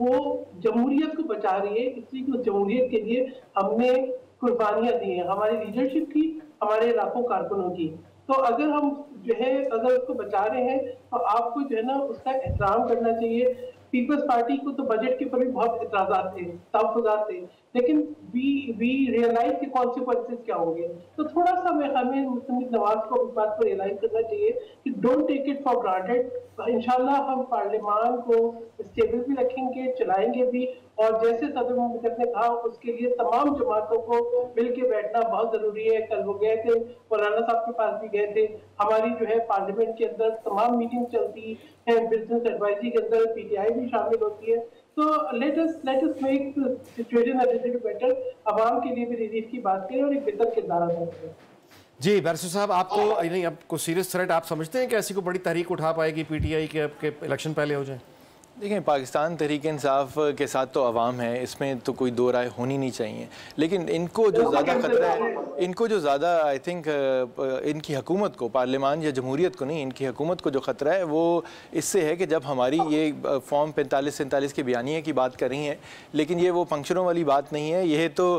वो जमहूरियत को बचा रही है, इसलिए कि जमहूरियत के लिए हमने कुर्बानियाँ दी हैं. हमारी लीडरशिप की हमारे लाखों कारकुनों की. तो अगर हम जो है, अगर उसको बचा रहे हैं तो आपको जो है ना, उसका एहतराम करना चाहिए. पीपल्स पार्टी को तो बजट के ऊपर भी बहुत इतराजा थे तहफात थे लेकिन वी वी रियलाइज़ के कॉन्सिक्वेंसेज क्या होंगे तो थोड़ा सा मैं, हमें मुस्लिम नवाज़ को इस बात पर रियलाइज़ करना चाहिए कि don't take it for granted इंशाल्लाह हम पार्लियामान को स्टेबल भी रखेंगे, चलाएँगे भी। और जैसे सदर मुमलिकत ने कहा उसके लिए तमाम जमातों को मिल के बैठना बहुत ज़रूरी है। कल वो गए थे मौलाना साहब के पास भी गए थे। हमारी जो है पार्लियामेंट के अंदर तमाम मीटिंग चलती है बिज़नेस एडवाइजरी के अंदर पीटीआई भी शामिल होती है। तो let us let us make situation better आवाम के लिए भी रिलीफ की बात करें और एक बेहतर किरदार अदा करें। जी बैरिस्टर साहब आपको नहीं आपको सीरियस थ्रेट आप समझते हैं कि ऐसी को बड़ी तहरीक उठा पाएगी पीटीआई के, के इलेक्शन पहले हो जाए? देखिए, पाकिस्तान तहरीक इंसाफ के साथ तो आवाम है, इसमें तो कोई दो राय होनी नहीं चाहिए। लेकिन इनको जो ज़्यादा ख़तरा है, इनको जो ज़्यादा आई थिंक इनकी हुकूमत को पार्लियामान या जमहूरीत को नहीं, इनकी हुकूमत को जो ख़तरा है, वो इससे है कि जब हमारी ये फॉर्म पैंतालीस सैंतालीस के बयानी की बात कर रही हैं, लेकिन ये वो फंक्शनों वाली बात नहीं है, यह तो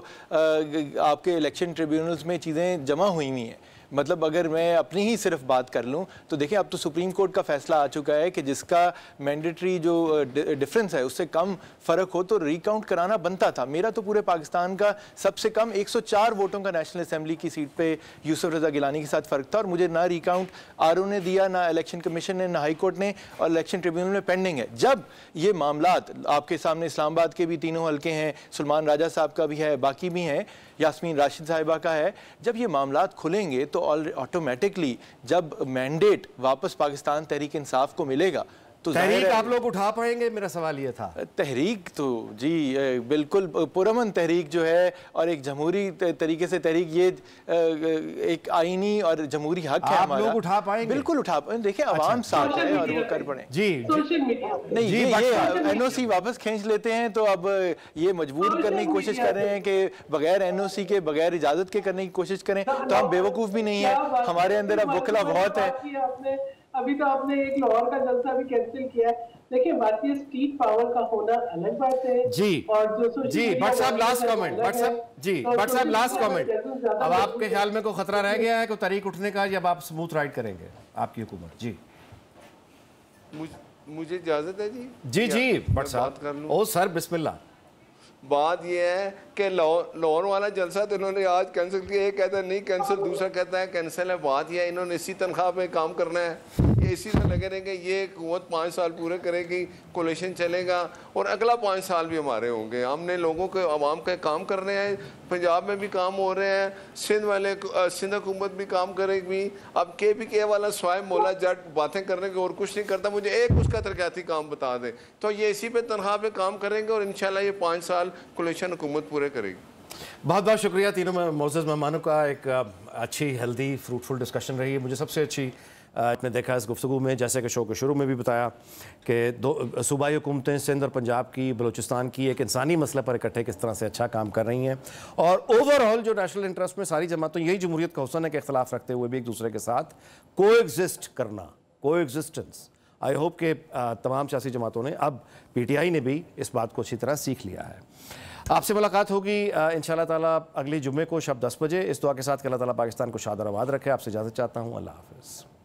आपके इलेक्शन ट्रिब्यूनल्स में चीज़ें जमा हुई हुई हैं। मतलब अगर मैं अपनी ही सिर्फ़ बात कर लूँ तो देखिए, अब तो सुप्रीम कोर्ट का फैसला आ चुका है कि जिसका मैंडेटरी जो डिफरेंस है, उससे कम फ़र्क हो तो रिकाउंट कराना बनता था। मेरा तो पूरे पाकिस्तान का सबसे कम 104 वोटों का नेशनल असम्बली की सीट पे यूसुफ रजा गिलानी के साथ फ़र्क था और मुझे ना रिकाउंट आर ने दिया, ना इलेक्शन कमीशन ने, ना हाई कोर्ट ने और इलेक्शन ट्रिब्यूनल में पेंडिंग है। जब ये मामला आपके सामने इस्लामाबाद के भी तीनों हल्के हैं, सलमान राजा साहब का भी है, बाकी भी हैं, यासमीन राशिद साहिबा का है, जब ये मामला खुलेंगे तो ऑटोमेटिकली जब मैंडेट वापस पाकिस्तान तहरीक इंसाफ को मिलेगा तो तहरीक आप लोग उठा पाएँगे मेरा सवाल ये था। तहरीक तो जी बिल्कुल पुरमन तहरीक जो है और एक जमहूरी तरीके से तहरीक ये एक आईनी और जमहूरी हक है हमारा। लोग उठा पाएँगे? बिल्कुल उठा पाएँगे देखिए अच्छा। आवाम साथ है और वो कर पड़े। जी नहीं जी, ये एनओसी वापस खींच लेते हैं तो अब ये मजबूर करने की कोशिश कर रहे हैं कि बगैर एनओसी के बगैर इजाज़त के करने की कोशिश करें तो हम बेवकूफ़ भी नहीं है। हमारे अंदर अब वकला बहुत है। अभी तो आपने एक लाहौर का जलसा भी कैंसिल किया है। देखिए बात ये स्ट्रीट पावर का होना अलग बात है। जी। और जो जी बट साहब लास्ट कमेंट बट साहब जी बट तो साहब लास्ट कमेंट अब आपके ख्याल में कोई खतरा रह गया है कोई तरीक उठने का जब आप स्मूथ राइड करेंगे आपकी हुकूमत? जी। मुझे इजाज़त है जी? जी जी बट साहब। ओ सर बिस्मिल्लाह। बात यह है कि लाहौर वाला जलसा तो इन्होंने आज कैंसिल किया, एक कहता है नहीं कैंसिल दूसरा कहता है कैंसिल है, बात यह है, इन्होंने इसी तनख्वाह में काम करना है। इसी से लगे रहेंगे, ये हुकूमत पाँच साल पूरे करेगी कोलेशन चलेगा और अगला पाँच साल भी हमारे होंगे। हमने लोगों के, आवाम के काम कर रहे हैं, पंजाब में भी काम हो रहे हैं, सिंध वाले सिंध हुकूमत भी काम करेगी। अब के पी के वाला स्वायं मोला जट बातें करने के और कुछ नहीं करता, मुझे एक उसका तरक्याती काम बता दें। तो ये इसी पे तनख्वाह पे काम करेंगे और इन ये पाँच साल कोलेशन हुकूमत पूरे करेगी। बहुत बहुत शुक्रिया तीनों मोज़ मेहमानों का एक अच्छी हेल्दी फ्रूटफुल डिस्कशन रही है। मुझे सबसे अच्छी आपने देखा इस गुफ्तु में, जैसे कि शो के शुरू में भी बताया कि दो, सूबाई हुकूमतें सिंध और पंजाब की, बलूचिस्तान की एक इंसानी मसले पर इकट्ठे किस तरह से अच्छा काम कर रही हैं। और ओवरऑल जो नेशनल इंटरेस्ट में सारी जमातों, यही जमहूरियत का हुसन है कि अख्तिलाफ़ रखते हुए भी एक दूसरे के साथ को करना को आई होप के तमाम सियासी जमातों ने अब पी टी आई ने भी इस बात को अच्छी तरह सीख लिया है। आपसे मुलाकात होगी इन ताला अगली जुम्मे को शब दस बजे। इस दुआ के साथ कि अल्लाह ताला पाकिस्तान को शाद और आबाद रखे। आपसे इजाज़त चाहता हूँ। अल्लाह हाफ़िज़।